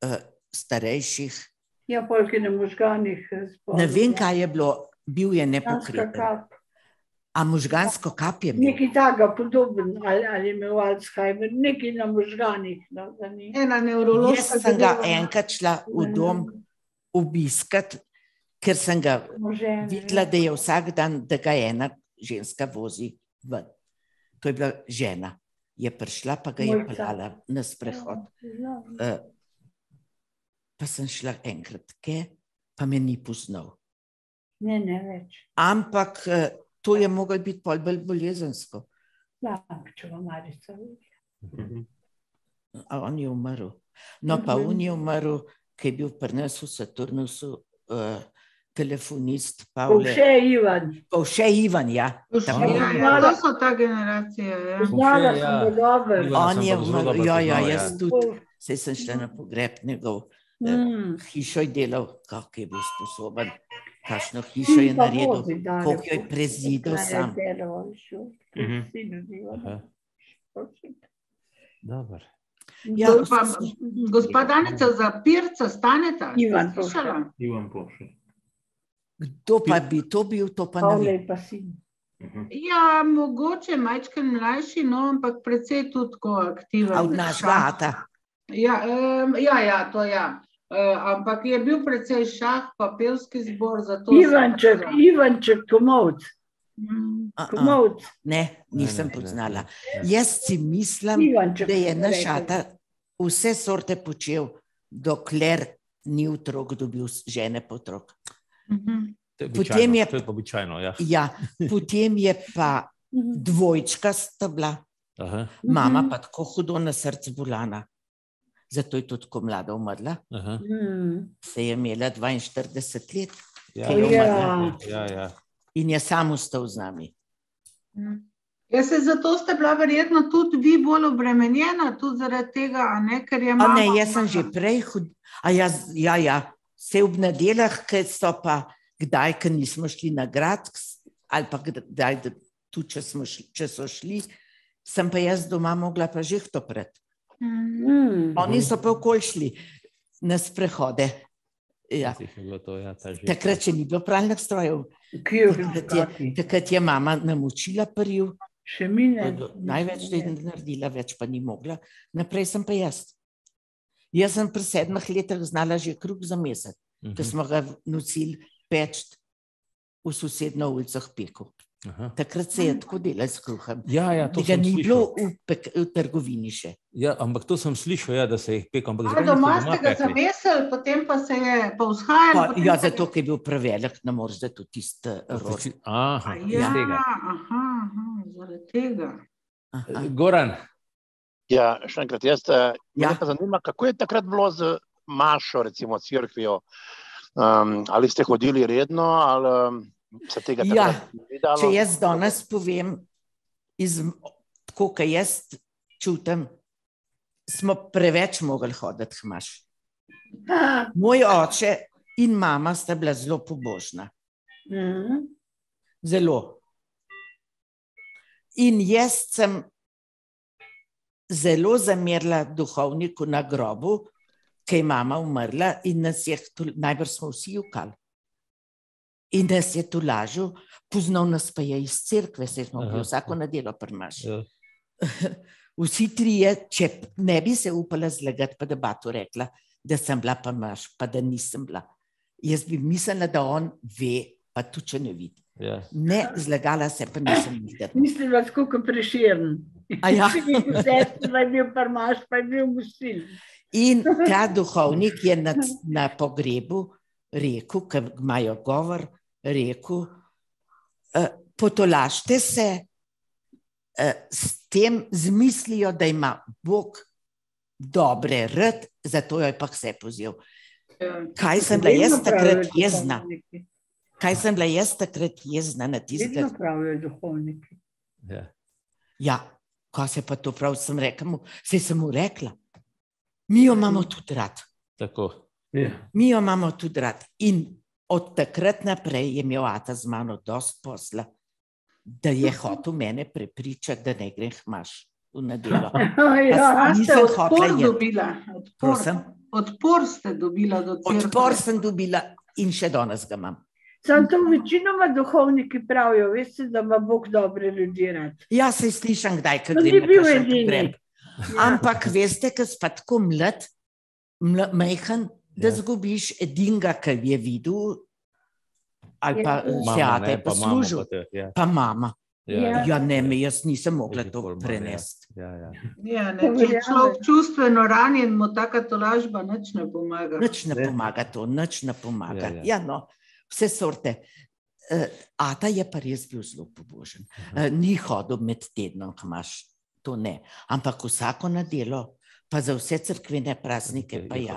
uh, starejših. Ja, polk je na možganih. eh, Ne vem, kaj je bilo, bil je nepokriten. A možgansko kap je imel? Nekaj takega podoben, ali, ali imel Alzheimer, nekaj na možganih. No, da ni. Ena nevrološka. Jaz sem ga enkrat šla v dom obiskat, ker sem ga Možene, videla, da je vsak dan, da ga ena ženska vozi ven. To je bila žena. Je prišla, pa ga je Mojca. pelala na sprehod. Ja. Uh, pa sem šla enkrat, ke, pa me ni poznal. Ne, ne več. Ampak uh, to je moglo biti pol bolj bolezensko. Lampičeva Marica. A on je umrl. No, pa Mhm. on je umrl, ki je bil pri nas v Saturnusu, uh, telefonist Pavle. Še Ivan. Pa še Ivan, ja. Ja, ja, to so ta generacija. Ja. Povše, sem ja. ga dobro. Ivana On sem je zelo umrl, ja, ja, poznal, jaz ja. tudi. Sej sem šla na pogreb njegov. Mm. Hišo je delal, kako je bil sposoben, kakšno hišo je naredil, koliko jo je prezidal sam. Mhm. Dobro. Ja, pa, gospa Danica, za pirca staneta. Ivan slišala? Ivan Pošelj. Kdo pa bi to bil, to pa ne vem. sin. Ja, mogoče majčken mlajši, no, ampak precej tudi tako aktiven. A od našega Šah. ata. Ja, um, ja, ja, to ja. Uh, ampak je bil precej šah, pa pevski zbor. zato sem Ivanček, rekla. Ivanček, komovc. Komovc. Ne, nisem poznala. Jaz si mislim, Ivanček. da je sem naš rekla. ata vse sorte počel, dokler ni otrok dobil žene potrok. Mhm. To je Potem je- To je običajno, ja. Ja, potem je pa Mhm. dvojčka sta bila, Aha, mama Mhm. pa tako hudo na srcu bolana. Zato je tudi tako mlada umrla. aha. Mm. Se je imela 42 let Ja, je ja, umrla. ja, ja. in je sam ostal z nami. Ja, se zato ste bila verjetno tudi vi bolj obremenjena, tudi zaradi tega, a ne, ker je A mama. ne, jaz sem že prej hud. A ja, z- ja, ja. se ob nedeljah, ki so pa kdaj, ki nismo šli na grad, ali pa kdaj, da, tudi če, smo šli, če so šli, sem pa jaz doma mogla pa že to pred. Mhm. Mm. Oni so pa okol šli na sprehode. Ja. To, ja, ta Takrat, če ni bilo pralnih strojev, takrat je, takrat je mama namučila prvi, Še mi ne. največ je naredila, več pa ni mogla. Naprej sem pa jaz. Jaz sem pri sedmih letih znala že kruh za mesec, Mhm. ki smo ga nosili peč v sosednjo ulico Peku. Aha. Takrat se je tako delalo s kruhom. Ja, ja, to ni slišal. bilo v, pek, v trgovini še. Ja, ampak to sem slišal, ja, da se jih peka. Ampak zakaj doma ste ga zamesili, potem pa se je pa vzhajal. Pa, ja, pa zato, je- ker je bil prevelik, ne moreš da tudi tisti rod. Aha, A iz Ja, tega. aha, aha, zaradi tega. Aha. Goran, Ja, še enkrat, jaz Ja. ja. me pa zanima, kako je takrat bilo z Mašo, recimo crkvijo. Um, ali ste hodili redno, ali um, se tega Ja? Če jaz danes povem, iz, tako kot jaz čutim, smo preveč mogli hoditi, hmaš. Moj oče in mama sta bila zelo pobožna, Mm. zelo. In jaz sem zelo zamerila duhovniku na grobu, ki je mama umrla in nas je, najbrž smo vsi jukali. In nas je tu lažil, poznal nas pa je iz cerkve, se smo bili vsako nedeljo prmaš. Ja. [LAUGHS] Vsi trije, če ne bi se upala zlagati, pa da bi to rekla, da sem bila pa maš, pa da nisem bila. Jaz bi mislila, da on ve, pa tudi če ne vidi. ja. Ne, zlagala se pa nisem videla. [CLEARS THROAT] Mislim, da tako kot preširen. A ja. [LAUGHS] Vse pa je bil parmaš, pa je bil musil. In ta duhovnik je na, na pogrebu rekel, ki imajo govor, rekel, eh, potolažite se eh, s tem z mislijo, da ima Bog dobre rad, zato jo je pa vse poziv. Kaj sem bila jaz Vedno takrat jezna? Kaj sem bila jaz takrat jezna na Vedno tistega? pravijo duhovniki. Ja. Ja, ko se pa to prav sem rekla, saj sem mu rekla. Mi jo imamo tudi rad. Tako. Ja. Mi jo imamo tudi rad. In od takrat naprej je imel Ata z mano dosti posla, da je [LAUGHS] hotel mene prepričati, da ne grem maš v [LAUGHS] nedeljo. Ja, Nisem odpor hotela iti. dobila? Odpor, Prosim? odpor ste dobila do cerkve. Odpor sem dobila in še danes ga imam. Sam to večinoma duhovniki pravijo, veste, da ima Bog dobre ljudi rad. Ja, se slišim, kdaj, ko To ni grem na bil edini. pogreb. Ampak veste, ker pa tako mlad, mla- majhen, da Ja. zgubiš edinga, ki je videl, ali pa Ja. se Mama, Ata ne, je pa mama poslužil, pa ja. pa mama. Ja, Ja. ja. Ja, ne, me jaz nisem mogla to ja. prenesti. Ja, ja. Ja, ne, če je človek čustveno ranjen, mu taka tolažba nič ne pomaga. Nič ne pomaga to, nič ne pomaga. Ja, ja. Ja, no, vse sorte. Uh, Ata je pa res bil zelo pobožen. Uh, ni hodil med tednom, ko imaš to ne. Ampak vsako nedelo, pa za vse crkvene praznike, pa ja.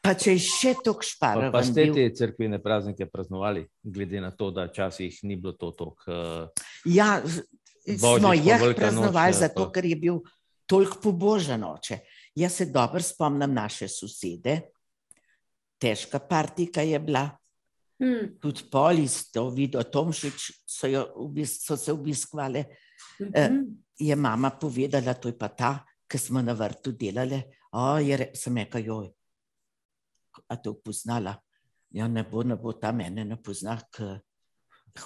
Ja. Pa če je še toliko Pa, špara, pa ste te crkvene praznike praznovali, glede na to, da včasih ni bilo to tako. Uh, Ja, z- Božič smo pa jih praznovali noč, ja, zato, pa- ker je bil toliko pobožen oče. Jaz se dobro spomnim naše sosede, težka partika je bila, Hm. tudi Polis, to vidio Tomšič, so, jo, so se obiskovali. Eh, Mhm. Je mama povedala, to je pa ta, ki smo na vrtu delali. O, je re, sem rekla, joj, a to poznala. Ja, ne bo, ne bo ta mene ne pozna, k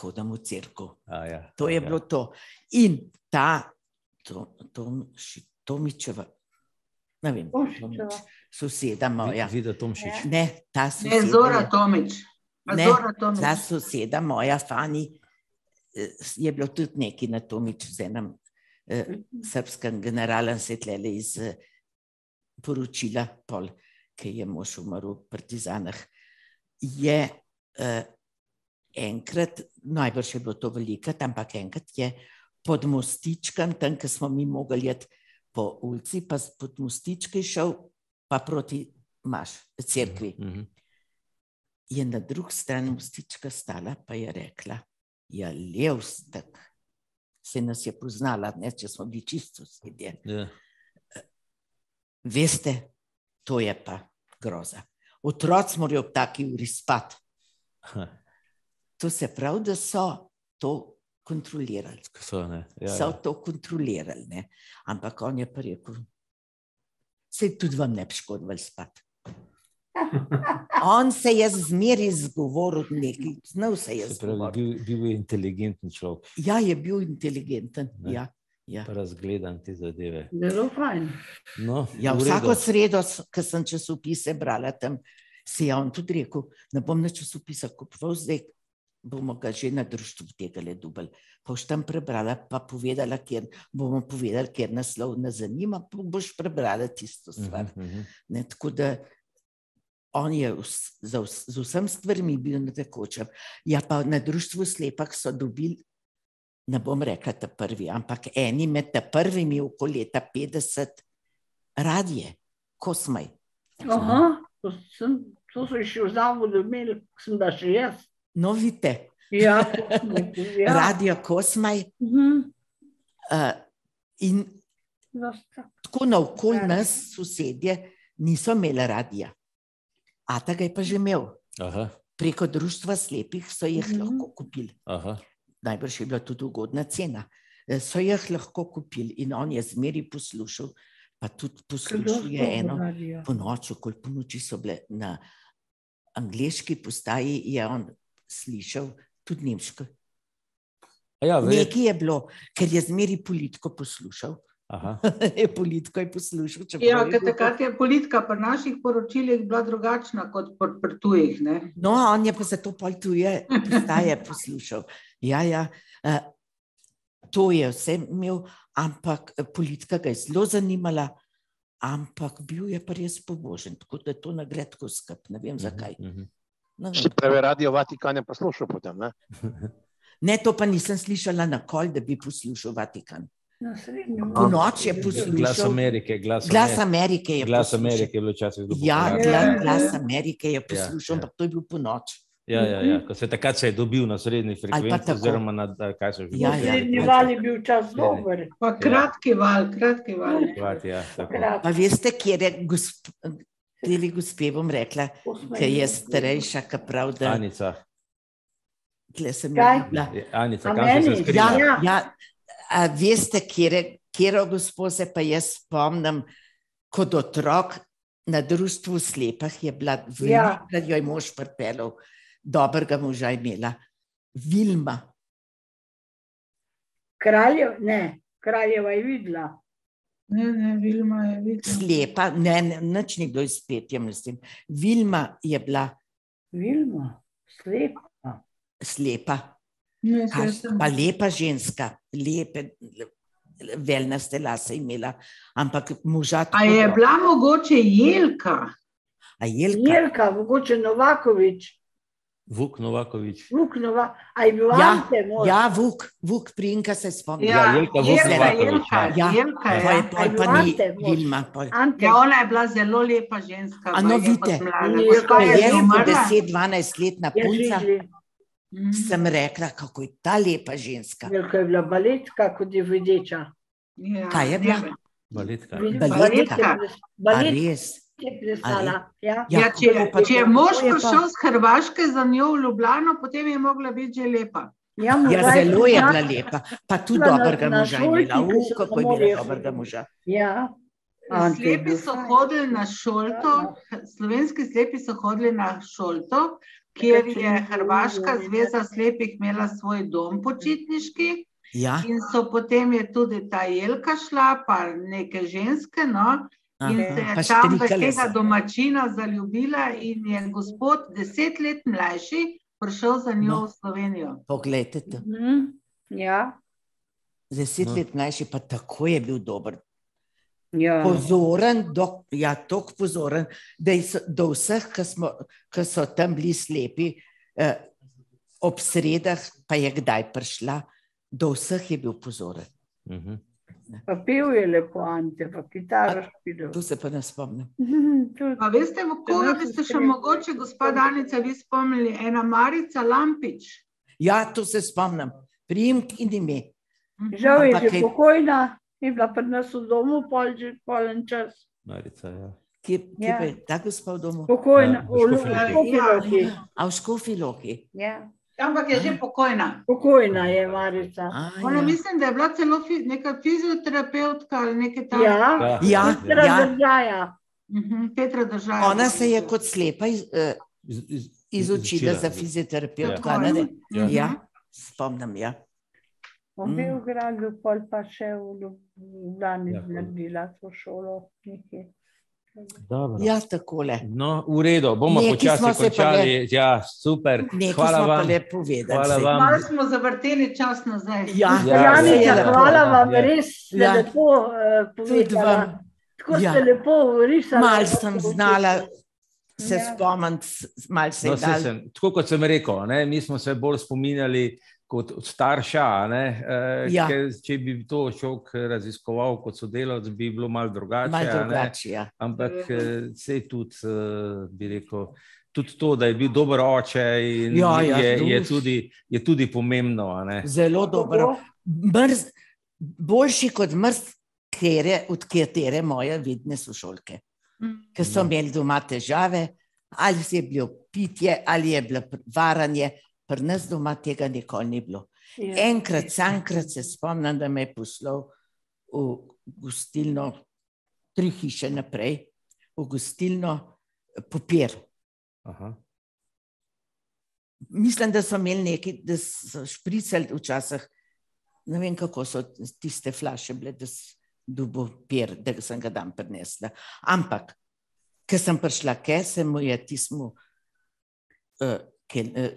hodim v cerkev. A, ja. To je ja. bilo to. In ta to, to, Tomičeva, ne vem. Tomič, soseda moja. Vida Tomšič. Ne, ta Ne, soseda. Zora je- Tomič. A Ne, Zora Tomič. ta soseda moja, Fani, eh, je bilo tudi neki na Tomič z enim eh, srpskim generalom, se je tlele iz eh, poročila, pol, ki je mož umrl v partizanah. Je eh, enkrat, najbrž je bilo to velikrat, ampak enkrat je pod mostičkem, tam, kjer smo mi mogli iti po ulici, pa pod mostički šel pa proti Maš, cerkvi Mhm. je na drugi strani mostička stala, pa je rekla: Ja, levstek. Se nas je poznala, ne, če smo bili čisto sosedje. Ja. Veste, to je pa groza. Otroci morajo ob taki uri spati. To se pravi, da so to kontrolirali. So, ne. Ja, so ja. to kontrolirali. Ne? Ampak on je pa rekel, se tudi vam ne bi škodovali spati. [LAUGHS] On se je zmeri izgovoril nekaj, znal se je Se pravi, bil, bil je inteligenten človek, Ja, je bil inteligenten. Ne. Ja, ja. pa razgledan te zadeve. Zelo fajn. No, Ja, vsako sredo, ko sem časopise brala, tam si je on tudi rekel, ne bom na časopisa kupoval, zdaj bomo ga že na društvu tega le dubali. Pa boš tam prebrala, pa povedala, kjer bomo povedali, ker naslov ne zanima, pa boš prebrala tisto stvar. Mhm, mhm. Ne, tako da on je vs, za vs, z vsem stvarmi bil na tekočem. Ja, pa na društvu slepah so dobili, ne bom rekla ta prvi, ampak eni med ta prvimi okoli leta 50 radije, kosmaj. Aha, to, sem, to so še v zavodu imeli, sem da še jaz. No, vidite, Ja, smo ja. [LAUGHS] radio kosmaj Mhm. uh, in Dosta. tako naokoli Ja. nas sosedje niso imeli radija. Ata ga je pa že imel. Aha, Preko društva slepih so jih Mhm. lahko kupili. aha. Najbrž je bila tudi ugodna cena. Eh, So jih lahko kupili in on je zmeri poslušal, pa tudi poslušal je eno po noči, koliko po noči so bile na angliški postaji, je on slišal tudi nemško. Ja. Nekaj je bilo, ker je zmeri politiko poslušal. Aha. [LAUGHS] je politiko je poslušal. Ja, ker takrat je politika pri naših poročilih bila drugačna kot pri, pri tujih. Ne? No, on je pa zato pol tuje postaje poslušal. Ja, ja, eh, to je vse imel, ampak eh, politika ga je zelo zanimala, ampak bil je pa res pobožen, tako da to ne gre tako skrb, ne vem zakaj. Mhm. Ne, Se vem. pravi, radio Vatikan je poslušal potem. Ne? [LAUGHS] ne, to pa nisem slišala na kol, da bi poslušal Vatikan. Po noči je Glas poslušal. Amerike, glas, Glas Amerike. Je Glas poslušal. Amerike je bil včasih zelo Ja, glas, Ja, glas ja. Amerike je poslušal, ja. ampak to je bil po noči. Ja, ja, ja. Ko se takrat se je dobil na srednji frekvenci, oziroma na da, kaj so že Ja, bili. ja. Srednji val je bil čas dober. Pa kratki val, kratki val. ja, tako. Takrat, Pa veste, kje je gosp, teli gospe, bom rekla, ki je starejša, ki prav, da Anica, tle sem bila. Anica, A kam se skrila? Ja, Ja. ja. A veste, kje je gospo se pa jaz spomnim, kot otrok na društvu slepih je bila Ja. velika, jo je mož pripeljal, dobrega moža imela. Vilma, Kraljev, ne, kraljeva je videla. Ne, ne, Vilma je videla. slepa, ne, ne, nič ni bilo izpetje, mislim. Vilma je bila Vilma, slepa. slepa, Ne, sem- pa lepa ženska, lepe, velnaste lase imela, ampak moža A je bila mogoče Jelka? A Jelka? Jelka, mogoče Novakovič, Vuk Novakovič. Vuk Nova, a je bil Ja, Ante moj. Ja, Vuk, Vuk Prinka se spomnim. Ja, Jelka Vuk Jelka, Novakovič, Jelka, ja. Jelka Pa je. pol pa Aj, ni. Vilma. Pol. Ante, Ja, ona je bila zelo lepa ženska. A no, pa je vidite, pozmlada. je umrla. 10-12 letna punca. Mhm. sem rekla, kako je ta lepa ženska. Jelka je bila baletka, kot je videča. Ja, Kaj je bila? ne vem. Baletka. Baletka? Baletka. Je. Ja. Ja, Ja, če, pa če je to- mož je prišel z Hrvaške za njo v Ljubljano, potem je mogla biti že lepa. Ja, Ja, zelo je bila lepa, pa tudi Na- dobrega na moža je imela. šolki, ko so kako je bila dobrega moža. Ja. Je Slepi so hodili na šolto, slovenski slepi so hodili na šolto, kjer je Hrvaška zveza slepih imela svoj dom počitniški. Ja, In so potem je tudi ta Jelka šla, pa neke ženske, no. In Aha, se je pa tam v tega domačina zaljubila in je gospod deset let mlajši prišel za njo No. v Slovenijo. poglejte to. Mhm. Ja, Deset No. let mlajši, pa tako je bil dober. ja. Pozoren, do, ja, tako pozoren, da je do vseh, ki, smo, ki so tam bili slepi, eh, ob sredah, pa je kdaj prišla, do vseh je bil pozoren. Mhm. Pa pel je lepo, Ante, pa kitaro špil. Tu se pa ne spomnim. [LAUGHS] Pa veste, v koga nas bi se še mogoče, gospod Danica, vi spomnili? Ena Marica Lampič. Ja, tu se spomnim, priimk in ime. Žal je Ampak že je- pokojna, je bila pri nas v domu pol že polen čas. Marica, ja. Kje, kje Ja. pa je ta gospod v domu? Pokojna, Ja, v v Škofji Loki. Škofji Loki. A v Škofi Loki. Ja. Ampak je že pokojna. Pokojna je Marica. A, Ona ja. mislim, da je bila celo fi, neka fizioterapeutka ali nekaj takega. Ja, Ja, Petra ja. Držaja. Mhm, Petra država. Ona se je kot slepa iz, eh, Iz, iz, izučila za Ja. fizioterapeutka. Tako, ne, ne? Ja. Ja, spomnim, ja. V Mm. Beogradu, pol pa še v Ljubljani Ja, naredila to šolo. nekaj. Dobro. Ja, takole. No, v redu, bomo Nekaj počasi končali. Ja, super. Nekaj Hvala vam. le. Hvala vam. Malo smo zavrteli čas nazaj. Ja, Ja, Janica, je lepo. hvala vam, Ja. res ste Ja. lepo uh, vam. Tako Ja. ste lepo risali. Mal sem znala se Ja. spomniti, malo se No, je saj dal. sem, tako kot sem rekel, ne, mi smo se bolj spominjali kot od starša. Ne, eh, Ja. ker, če bi to šok raziskoval kot sodelavec, bi bilo malo drugače. Ne. drugače, ja. Ampak se tudi, eh, bi rekel, tudi to, da je bil dober oče, Ja, ja, je, je, tudi, je tudi pomembno. Zelo dobro. Mrz, boljši kot mrz, kere, od katere moje vidne sošolke. Ker so No. imeli doma težave, ali je bilo pitje, ali je bilo varanje. Pri nas doma tega nikoli ni bilo. Ja. Enkrat, sankrat se spomnim, da me je poslal v gostilno, tri hiše naprej, v gostilno papir. Aha. Mislim, da so imeli nekaj, da so špricali včasih, ne vem kako so tiste flaše bile, da so dubo pir, da sem ga dan prinesla. Ampak, ker sem prišla, ker se mu je tismu uh, ke, uh,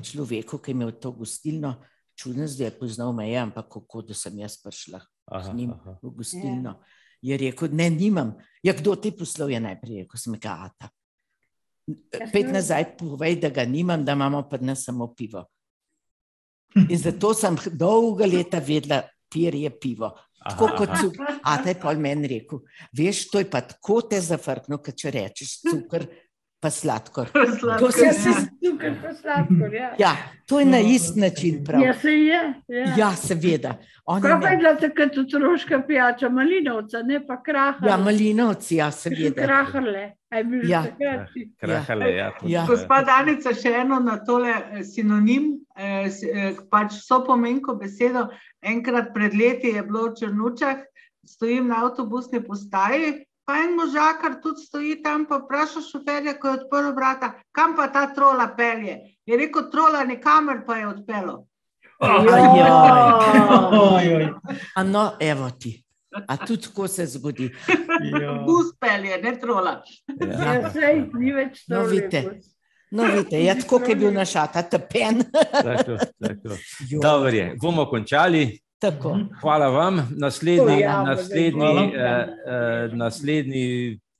človeku, ki je imel to gostilno, čudno, da je poznal meje, ampak kako da sem jaz prišla Aha, k njim aha. v gostilno. Je rekel, ne, nimam. Ja, kdo ti poslal je najprej, rekel sem ga ata. Pet nazaj povej, da ga nimam, da imamo pa ne samo pivo. In zato sem dolga leta vedela, pir je pivo. Tako Aha, kot cukor. A te pol meni rekel, veš, to je pa tako te zafrkno, ker če rečeš cukor, pa sladkor. To sem si, Tukaj pa sladkor, ja. ja, to je na isti način prav. Ja, se je. Ja. Ja, seveda. On je Kaj pa je bila takrat otroška pijača, malinovca, ne pa krahar. Ja, malinovci, ja, seveda. Kraharle, Ja. Krahale, ja, Ja. eh, Gospa Danica, še eno na tole eh, sinonim, eh, eh, pač so pomenko besedo. Enkrat pred leti je bilo v Črnučah, stojim na avtobusni postaji, pa en možakar tudi stoji tam, pa vpraša šoferja, ko je odprl vrata, kam pa ta trola pelje. Je rekel, trola nikamor pa je odpelo. A no, evo ti. A tudi tako se zgodi. Bus pelje, ne trola. ja. Ja, sej, ni več to. No, vidite. No, vidite, je tako, kot je bil naš ata tepen. Dobro je, bomo končali. Tako. Hvala vam. Naslednji, Ja, naslednji, hvala. eh, eh, naslednji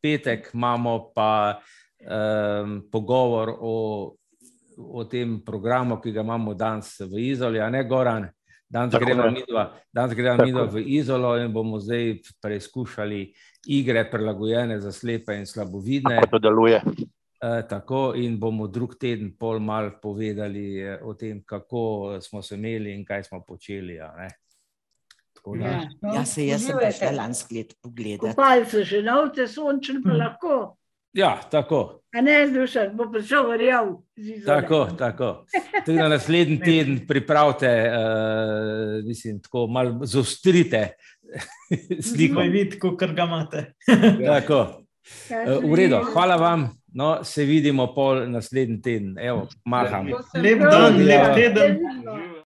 petek imamo pa eh, pogovor o, o tem programu, ki ga imamo danes v Izoli, a ne Goran. Danes gremo je. midva, danes gremo midva je. v Izolo in bomo zdaj preizkušali igre prilagojene za slepe in slabovidne. Kako to deluje? Tako in bomo drug teden pol mal povedali o tem, kako smo se imeli in kaj smo počeli. Tako da, Ja. Ja, se jaz sem prišla lansko let pogledati. So že novce, sončen pa lahko. ja, tako. A ne, Dušan, bo prišel verjel. Tako, tako. Tudi na naslednji teden pripravite, uh, mislim, tako malo zostrite [LAUGHS] sliko. Moj vid, kot ga imate. [LAUGHS] Tako. Uh, v redu, hvala vam, No, se vidimo pol naslednji teden. Evo, maham. To sem Lep dan, lep videla. teden.